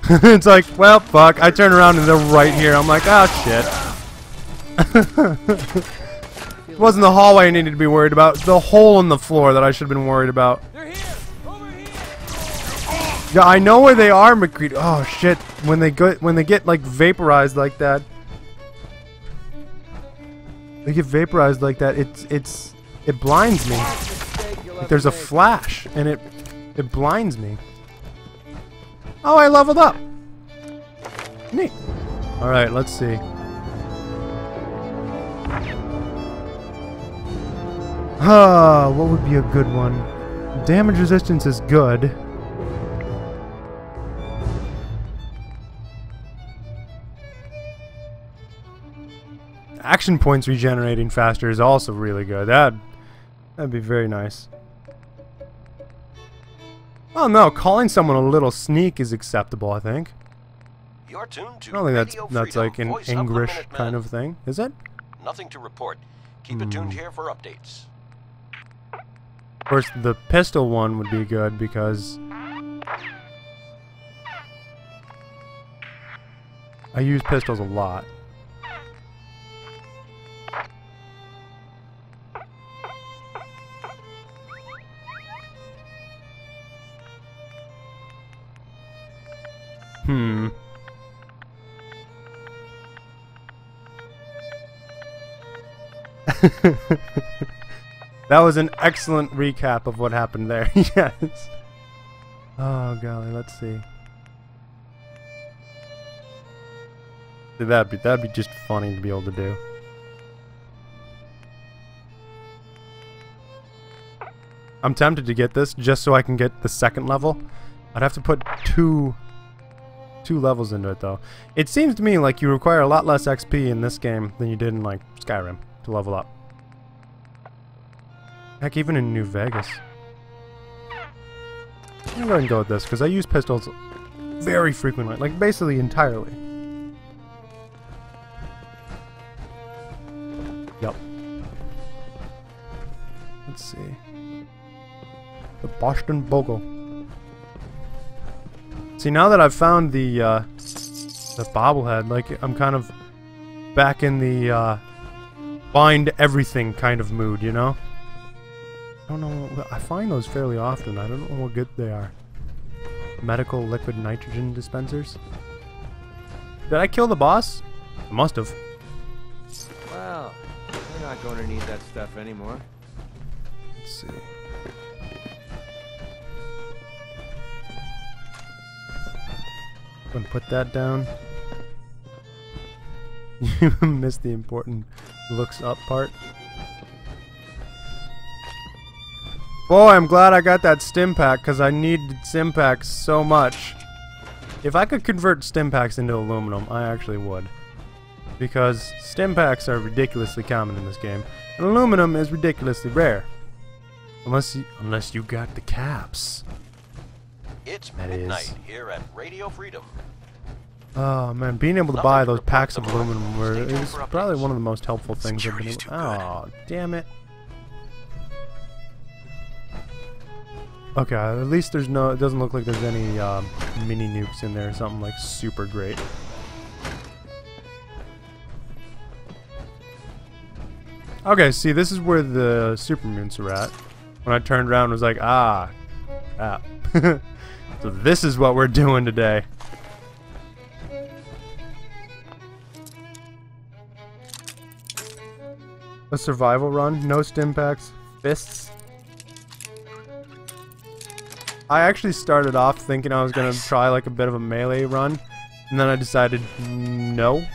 Speaker 1: (laughs) it's like, well, fuck. I turn around and they're right here. I'm like, ah, shit. it (laughs) wasn't the hallway I needed to be worried about. The hole in the floor that I should have been worried about. Yeah, I know where they are, McCreed. Oh shit! When they go, when they get like vaporized like that, they get vaporized like that. It's it's it blinds me. Like there's a flash, and it it blinds me. Oh, I leveled up. Neat. All right, let's see. Ah, what would be a good one? Damage resistance is good. Action points regenerating faster is also really good. That that'd be very nice. Oh no, calling someone a little sneak is acceptable, I think.
Speaker 2: You're tuned to
Speaker 1: I don't think that's
Speaker 2: Radio
Speaker 1: that's
Speaker 2: Freedom,
Speaker 1: like an
Speaker 2: voice
Speaker 1: English kind of thing, is it?
Speaker 2: Nothing to report. Keep it tuned
Speaker 1: Hmm.
Speaker 2: here for updates.
Speaker 1: Of course, the pistol one would be good because I use pistols a lot. Hmm. (laughs) that was an excellent recap of what happened there. (laughs) yes. Oh golly, let's see. That'd be that'd be just funny to be able to do. I'm tempted to get this just so I can get the second level. I'd have to put two two levels into it though. It seems to me like you require a lot less XP in this game than you did in like Skyrim to level up. Heck, even in New Vegas. I'm gonna go ahead and go with this because I use pistols very frequently, like basically entirely. Yep. Let's see. The Boston Bugle. See, now that I've found the uh, the bobblehead, like I'm kind of back in the uh, find everything kind of mood, you know. I don't know. I find those fairly often. I don't know what good they are. Medical liquid nitrogen dispensers. Did I kill the boss? I must have.
Speaker 9: Well, we're not going to need that stuff anymore.
Speaker 1: Let's see. And put that down. You (laughs) missed the important looks up part. Boy, I'm glad I got that stim pack because I needed stim packs so much. If I could convert stim packs into aluminum, I actually would. Because stim packs are ridiculously common in this game, and aluminum is ridiculously rare. Unless you, unless you got the caps.
Speaker 2: It's
Speaker 1: That is.
Speaker 2: midnight here at Radio Freedom.
Speaker 1: Oh man, being able to buy those packs of aluminum were is probably one of the most helpful things I've been able. Oh, damn it. Okay, at least there's no. It doesn't look like there's any um, mini nukes in there. or Something like super great. Okay, see, this is where the super mutants are at. When I turned around, and was like, ah, ah. (laughs) so this is what we're doing today. A survival run, no stim packs, fists. I actually started off thinking I was gonna try like a bit of a melee run, and then I decided no.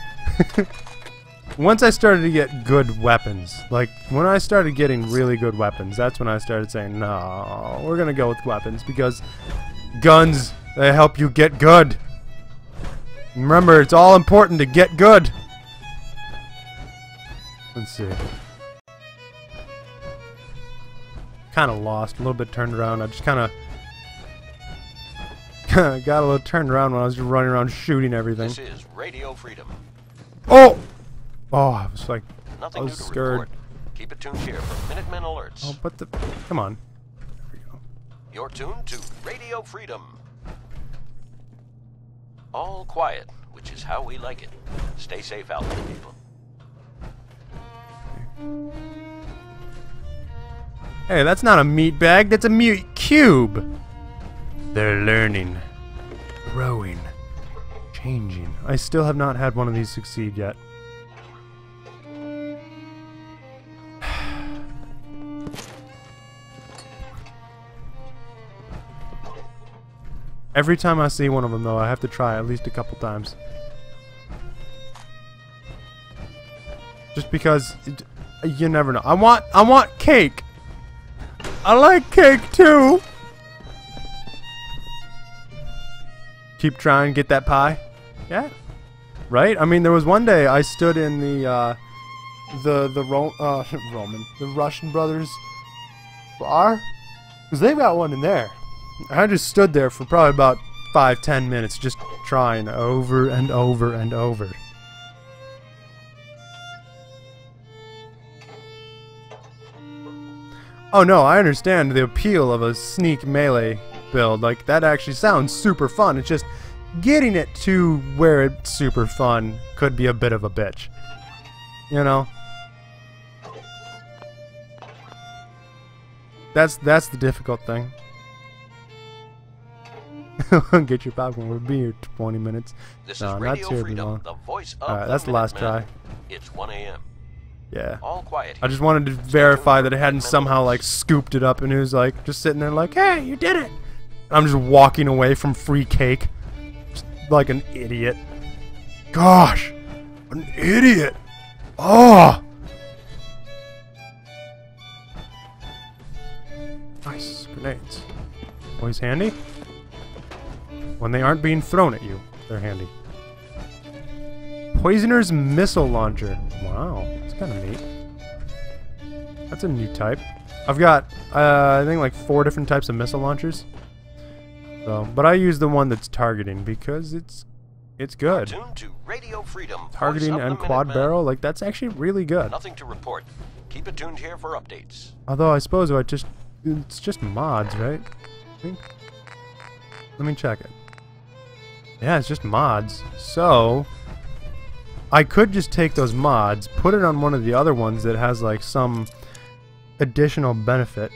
Speaker 1: (laughs) Once I started to get good weapons, like when I started getting really good weapons, that's when I started saying, no, we're gonna go with weapons because guns, they help you get good. Remember, it's all important to get good. Let's see. Kind of lost, a little bit turned around. I just kind of (laughs) got a little turned around when I was just running around shooting everything.
Speaker 2: This is Radio Freedom.
Speaker 1: Oh! Oh, I was like,
Speaker 2: Nothing
Speaker 1: I
Speaker 2: new
Speaker 1: was
Speaker 2: to
Speaker 1: scared.
Speaker 2: report. Keep it tuned here for Minutemen alerts.
Speaker 1: Oh, but the? Come on.
Speaker 2: You're tuned to Radio Freedom. All quiet, which is how we like it. Stay safe out there, people.
Speaker 1: Hey, that's not a meat bag. That's a meat cube. They're learning, growing, changing. I still have not had one of these succeed yet. Every time I see one of them, though, I have to try at least a couple times. Just because it, you never know. I want I want cake. I like cake too. Keep trying, get that pie. Yeah. Right? I mean, there was one day I stood in the uh the the Ro- uh (laughs) Roman, the Russian brothers bar cuz they've got one in there. I just stood there for probably about five, ten minutes just trying over and over and over. Oh no, I understand the appeal of a sneak melee build. Like, that actually sounds super fun. It's just getting it to where it's super fun could be a bit of a bitch. You know? That's that's the difficult thing. (laughs) Get your popcorn. We'll be here 20 minutes.
Speaker 2: This
Speaker 1: no,
Speaker 2: is
Speaker 1: not
Speaker 2: Radio
Speaker 1: terribly
Speaker 2: Freedom,
Speaker 1: long.
Speaker 2: the voice of
Speaker 1: Alright,
Speaker 2: the
Speaker 1: that's the last
Speaker 2: Minutemen.
Speaker 1: try.
Speaker 2: It's 1 a.m.
Speaker 1: Yeah.
Speaker 2: All quiet
Speaker 1: I just wanted to verify that it hadn't somehow like scooped it up and it was like just sitting there like, hey, you did it. I'm just walking away from free cake. Just like an idiot. Gosh. An idiot. Oh. Nice. Grenades. Always handy. When they aren't being thrown at you, they're handy. Poisoner's Missile Launcher. Wow, that's kind of neat. That's a new type. I've got, uh, I think, like four different types of missile launchers. So, but I use the one that's targeting because it's it's good.
Speaker 2: Tuned to Radio Freedom.
Speaker 1: Targeting and quad barrel, like that's actually really good.
Speaker 2: Nothing to report. Keep it tuned here for updates.
Speaker 1: Although I suppose I just it's just mods, right? I think. Let me check it. Yeah, it's just mods. So I could just take those mods, put it on one of the other ones that has like some additional benefit.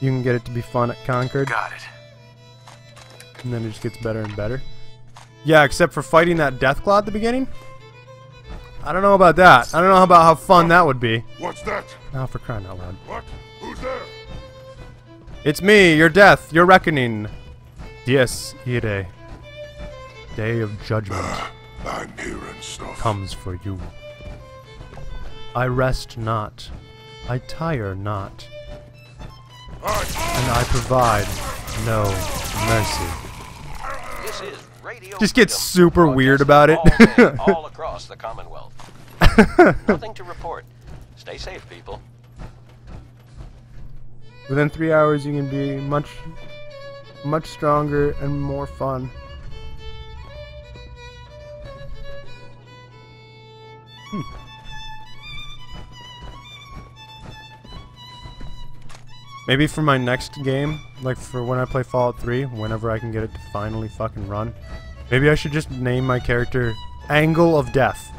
Speaker 1: You can get it to be fun at Concord.
Speaker 6: Got it.
Speaker 1: And then it just gets better and better. Yeah, except for fighting that Deathclaw at the beginning. I don't know about that. I don't know about how fun that would be.
Speaker 14: What's that?
Speaker 1: Now for crying out loud.
Speaker 14: What? Who's there?
Speaker 1: It's me, your death, your reckoning. Dies Irae. Day of judgment ah,
Speaker 14: I'm hearing stuff.
Speaker 1: comes for you. I rest not. I tire not. And I provide no mercy.
Speaker 2: This is Radio
Speaker 1: Just gets
Speaker 2: Freedom,
Speaker 1: super weird about it.
Speaker 2: all day, all across the Commonwealth. (laughs) Nothing to report. Stay safe, people.
Speaker 1: Within three hours, you can be much, much stronger and more fun. Hmm. Maybe for my next game, like for when I play Fallout 3, whenever I can get it to finally fucking run, maybe I should just name my character Angle of Death.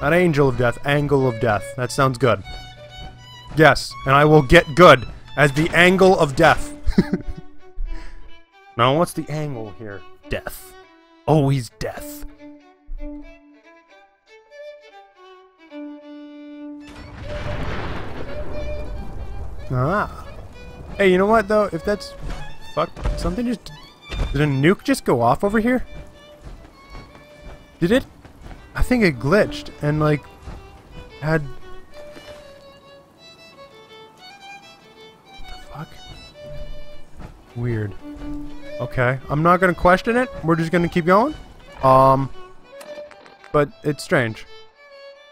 Speaker 1: Not Angel of Death, Angle of Death. That sounds good. Yes, and I will get good as the angle of death. (laughs) now, what's the angle here? Death. Always death. Ah. Hey, you know what, though? If that's... Fuck. Something just... Did a nuke just go off over here? Did it? I think it glitched and, like, had Weird. Okay, I'm not gonna question it. We're just gonna keep going. Um, but it's strange.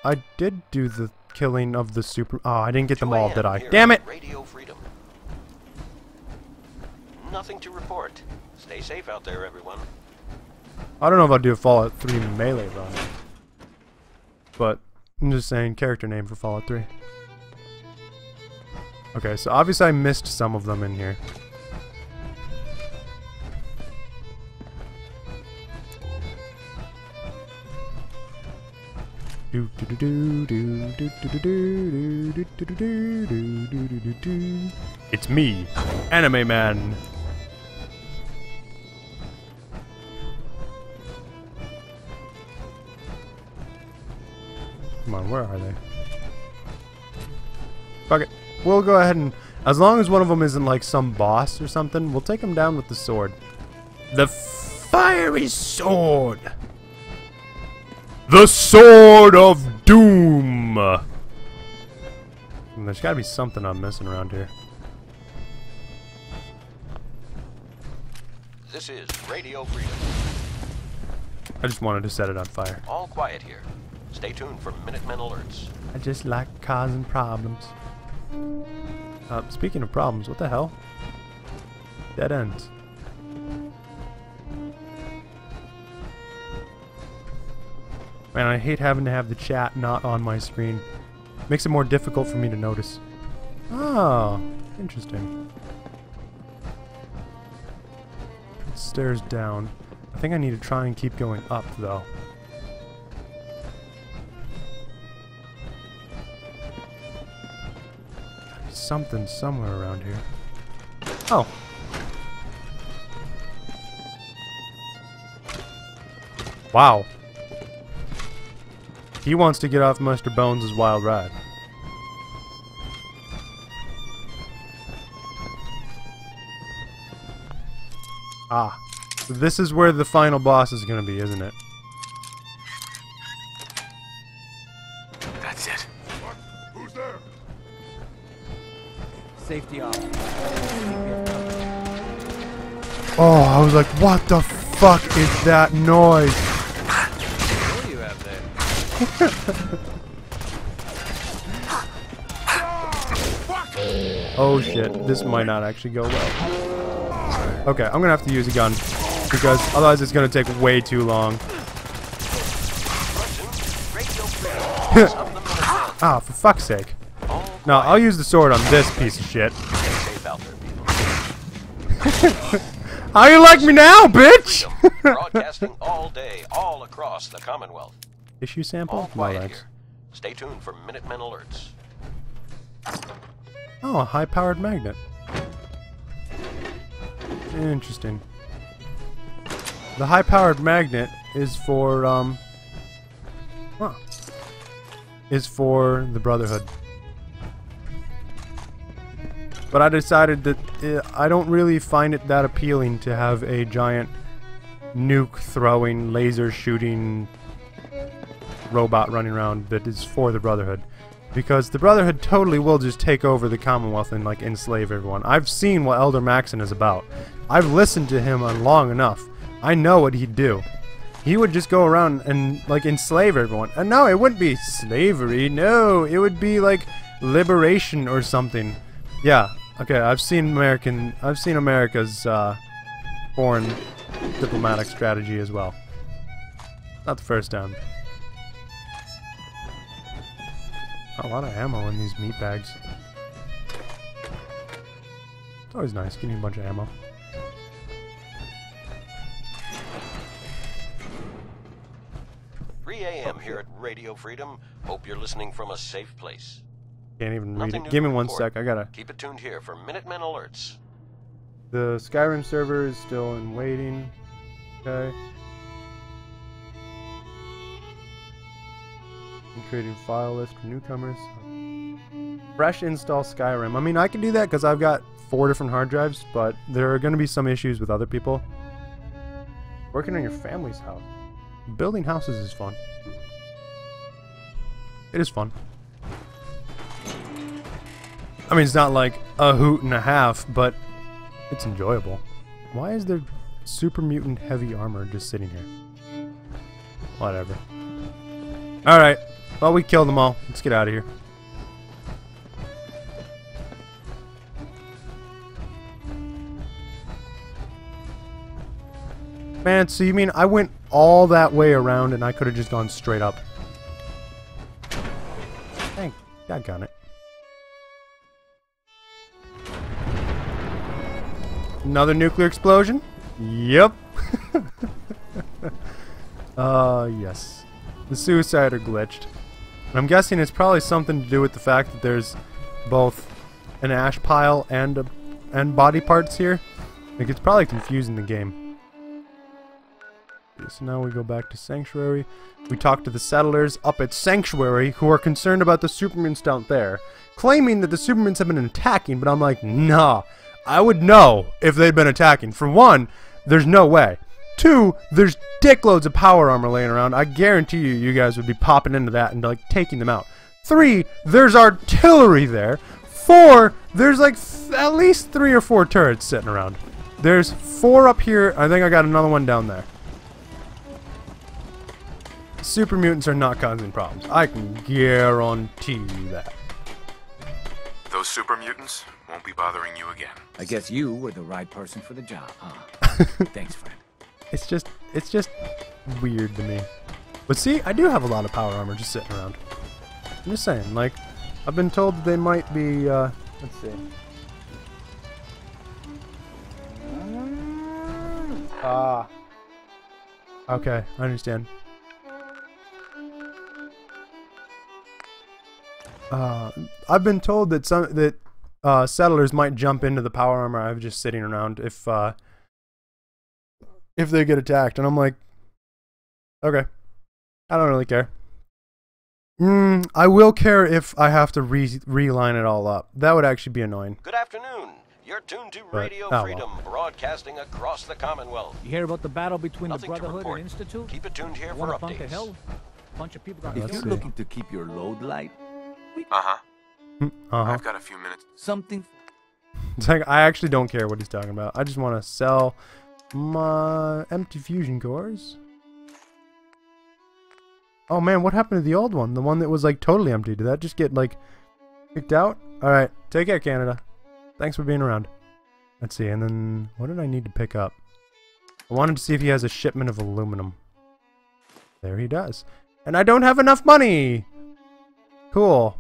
Speaker 1: I did do the killing of the super. Oh, I didn't get them all, did I? Damn it!
Speaker 2: Radio Freedom. Nothing to report. Stay safe out there, everyone.
Speaker 1: I don't know if I'll do a Fallout 3 melee run. But, I'm just saying, character name for Fallout 3. Okay, so obviously I missed some of them in here. Do do do do do do do do do do do do do do do do do. It's me, Anime Man. Come on, where are they? Fuck it. We'll go ahead and, as long as one of them isn't like some boss or something, we'll take them down with the sword. The fiery sword. The sword of doom. There's got to be something I'm missing around here.
Speaker 2: This is Radio Freedom.
Speaker 1: I just wanted to set it on fire.
Speaker 2: All quiet here. Stay tuned for Minutemen alerts.
Speaker 1: I just like causing problems. Uh, speaking of problems, what the hell? Dead ends. Man, I hate having to have the chat not on my screen. Makes it more difficult for me to notice. Oh, interesting. Stairs down. I think I need to try and keep going up, though. something somewhere around here. Oh. Wow. He wants to get off Mr. Bones' wild ride. Ah. This is where the final boss is going to be, isn't it?
Speaker 6: That's it.
Speaker 14: Who's there?
Speaker 9: Safety off.
Speaker 1: Oh, I was like, what the fuck is that noise?
Speaker 9: What do you have there? (laughs)
Speaker 1: oh shit, this might not actually go well. Okay, I'm gonna have to use a gun. Because otherwise it's gonna take way too long. (laughs) ah, for fuck's sake. No, I'll use the sword on this piece of shit. (laughs) How you like me now, bitch?
Speaker 2: Broadcasting all day, all across the Commonwealth.
Speaker 1: Issue sample?
Speaker 2: All quiet here. Stay tuned for Minutemen alerts.
Speaker 1: Oh, a high-powered magnet. Interesting. The high-powered magnet is for, um... Huh. Is for the Brotherhood. But I decided that uh, I don't really find it that appealing to have a giant nuke-throwing, laser-shooting robot running around that is for the Brotherhood. Because the Brotherhood totally will just take over the Commonwealth and like enslave everyone. I've seen what Elder Maxson is about. I've listened to him on long enough. I know what he'd do. He would just go around and like enslave everyone. And no, it wouldn't be slavery. No, it would be like liberation or something. Yeah. Okay, I've seen American I've seen America's uh, foreign diplomatic strategy as well. Not the first time. A lot of ammo in these meat bags. It's always nice getting a bunch of ammo.
Speaker 2: A.m. here at Radio Freedom. Hope you're listening from a safe place.
Speaker 1: Can't even read
Speaker 2: Nothing
Speaker 1: it. Give me one
Speaker 2: report.
Speaker 1: sec. I gotta.
Speaker 2: Keep it tuned here for Minutemen alerts.
Speaker 1: The Skyrim server is still in waiting. Okay. I'm creating file list for newcomers. Fresh install Skyrim. I mean, I can do that because I've got four different hard drives, but there are going to be some issues with other people. Working on your family's house. Building houses is fun. It is fun. I mean, it's not like a hoot and a half, but it's enjoyable. Why is there super mutant heavy armor just sitting here? Whatever. Alright. Well, we killed them all. Let's get out of here. Man, so you mean I went all that way around and I could have just gone straight up? Thank God got it. Another nuclear explosion? Yep. (laughs) uh, yes. The suicider glitched. And I'm guessing it's probably something to do with the fact that there's both an ash pile and a, and body parts here. Like it's probably confusing the game. So now we go back to Sanctuary. We talk to the settlers up at Sanctuary who are concerned about the Supermans down there, claiming that the Supermans have been attacking, but I'm like, nah. I would know if they'd been attacking. For one, there's no way. Two, there's dickloads of power armor laying around. I guarantee you, you guys would be popping into that and like taking them out. Three, there's artillery there. Four, there's like at least three or four turrets sitting around. There's four up here. I think I got another one down there. Super mutants are not causing problems. I can guarantee you that.
Speaker 6: Those super mutants won't be bothering you again.
Speaker 13: I guess you were the right person for the job, huh? (laughs) Thanks, friend.
Speaker 1: It's just, it's just weird to me. But see, I do have a lot of power armor just sitting around. I'm just saying, like, I've been told that they might be, uh, let's see. Ah. Okay, I understand. Uh, I've been told that some that uh, settlers might jump into the power armor I have just sitting around if uh, if they get attacked, and I'm like, okay, I don't really care. Mm, I will care if I have to re reline it all up. That would actually be annoying.
Speaker 2: Good afternoon. You're tuned to
Speaker 1: But-
Speaker 2: Radio
Speaker 1: oh, well.
Speaker 2: Freedom, broadcasting across the Commonwealth.
Speaker 9: You hear about the battle between
Speaker 2: Nothing
Speaker 9: the Brotherhood and Institute?
Speaker 2: Keep it tuned here
Speaker 9: Wanna
Speaker 2: for
Speaker 9: Bunker
Speaker 2: updates.
Speaker 9: Hill? Bunch of people got
Speaker 11: If
Speaker 1: Let's
Speaker 11: you're
Speaker 1: see.
Speaker 11: looking to keep your load light,
Speaker 6: Uh-huh.
Speaker 1: Uh huh.
Speaker 6: I've got a few minutes.
Speaker 11: something (laughs)
Speaker 1: It's like I actually don't care what he's talking about. I just want to sell my empty fusion cores. Oh man, what happened to the old one? The one that was like totally empty. Did that just get like kicked out? All right, take care, Canada. Thanks for being around. Let's see, and then what did I need to pick up? I wanted to see if he has a shipment of aluminum. There he does. And I don't have enough money. Cool.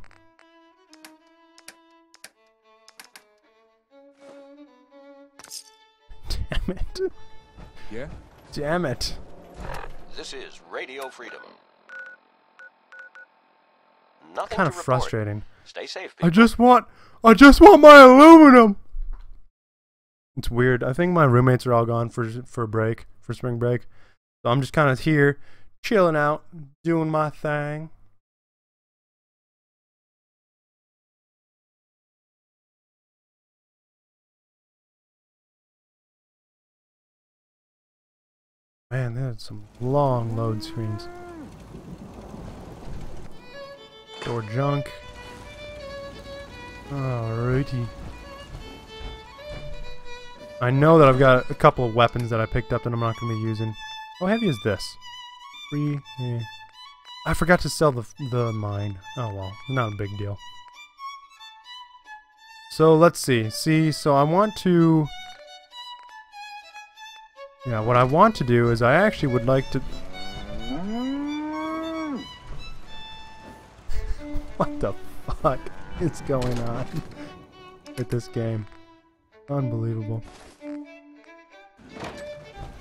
Speaker 1: Damn it.
Speaker 5: Yeah?
Speaker 1: Damn it.
Speaker 2: This is Radio Freedom. Nothing
Speaker 1: Kind
Speaker 2: to
Speaker 1: of
Speaker 2: report.
Speaker 1: frustrating.
Speaker 2: Stay safe, People.
Speaker 1: I just want I just want my aluminum. It's weird. I think my roommates are all gone for for a break, for spring break. So I'm just kind of here chilling out, doing my thing. Man, there's some long load screens. Door junk. Alrighty. I know that I've got a couple of weapons that I picked up that I'm not going to be using. How heavy is this? Three. eh. I forgot to sell the the mine. Oh well, not a big deal. So let's see. See, so I want to. Yeah, what I want to do is I actually would like to. what the fuck is going on (laughs) with this game? Unbelievable.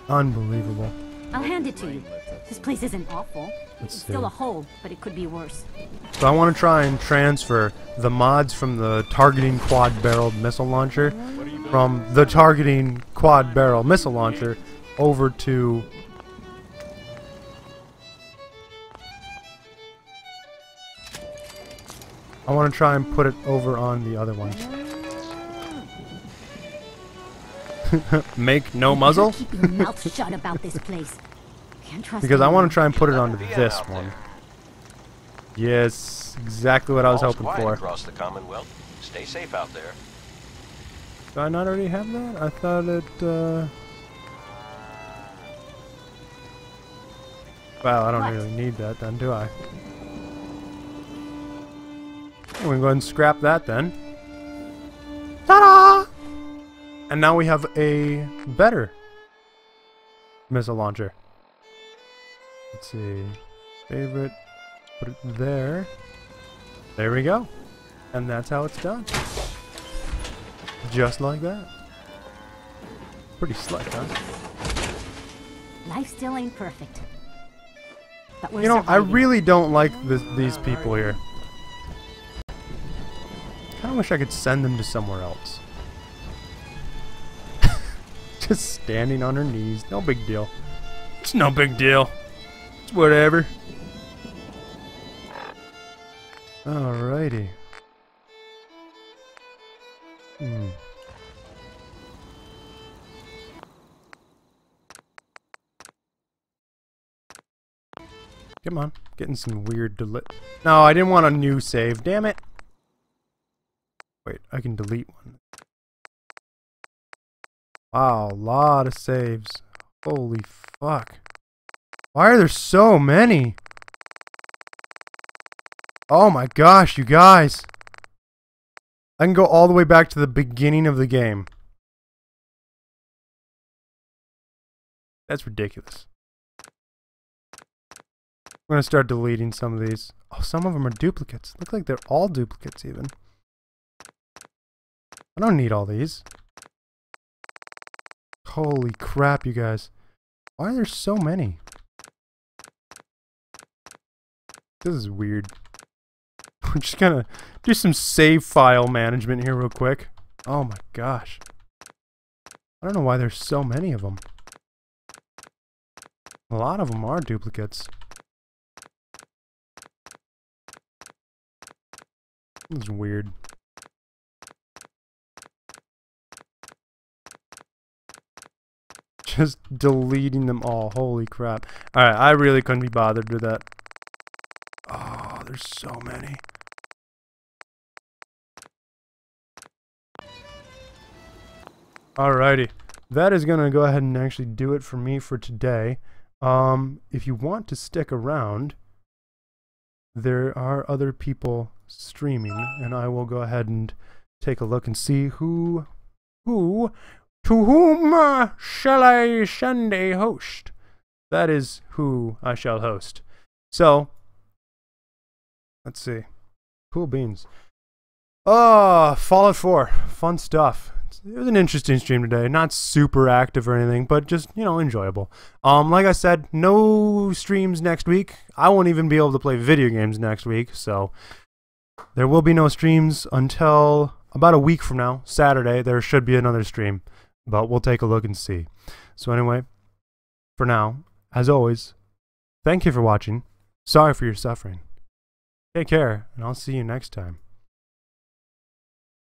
Speaker 1: Unbelievable.
Speaker 15: I'll hand it to you. This place isn't awful.
Speaker 1: Let's
Speaker 15: it's still a hole, but it could be worse.
Speaker 1: So I want to try and transfer the mods from the targeting quad barreled missile launcher from the targeting quad barrel missile launcher over to I want to try and put it over on the other one. (laughs) Make no muzzle?
Speaker 15: Keep your mouth (laughs) shut about this place. Can't trust
Speaker 1: Because I want to try and put it onto this one. Yes, exactly what I was
Speaker 2: All's
Speaker 1: hoping
Speaker 2: quiet
Speaker 1: for.
Speaker 2: across the Commonwealth. Stay safe out there.
Speaker 1: Do I not already have that? I thought it, uh... Well, I don't
Speaker 15: What?
Speaker 1: really need that then, do I? We can go ahead and scrap that then. Ta-da! And now we have a better missile launcher. Let's see. Favorite. Put it there. There we go. And that's how it's done. Just like that. Pretty slick, huh?
Speaker 15: Life still ain't perfect. But we're
Speaker 1: You know, I really don't like this, these people here. Kinda wish I could send them to somewhere else. (laughs) Just standing on her knees. No big deal. It's no big deal. It's whatever. Alrighty. Hmm. Come on. Getting some weird delete. No, I didn't want a new save. Damn it. Wait, I can delete one. Wow, a lot of saves. Holy fuck. Why are there so many? Oh my gosh, you guys. I can go all the way back to the beginning of the game. That's ridiculous. I'm gonna start deleting some of these. Oh, some of them are duplicates. Look like they're all duplicates even. I don't need all these. Holy crap, you guys. Why are there so many? This is weird. (laughs) We're just gonna do some save file management here real quick. Oh my gosh. I don't know why there's so many of them. A lot of them are duplicates. This is weird. Just deleting them all. Holy crap. Alright, I really couldn't be bothered with that. Oh, there's so many. Alrighty. That is going to go ahead and actually do it for me for today. Um, if you want to stick around, there are other people streaming, and I will go ahead and take a look and see who, who, to whom shall I send a host? That is who I shall host. So, let's see. Cool beans. Oh, Fallout 4. Fun stuff. It was an interesting stream today. Not super active or anything, but just, you know, enjoyable. Um, like I said, no streams next week. I won't even be able to play video games next week, so there will be no streams until about a week from now, Saturday. There should be another stream, but we'll take a look and see. So anyway, for now, as always, thank you for watching. Sorry for your suffering. Take care, and I'll see you next time.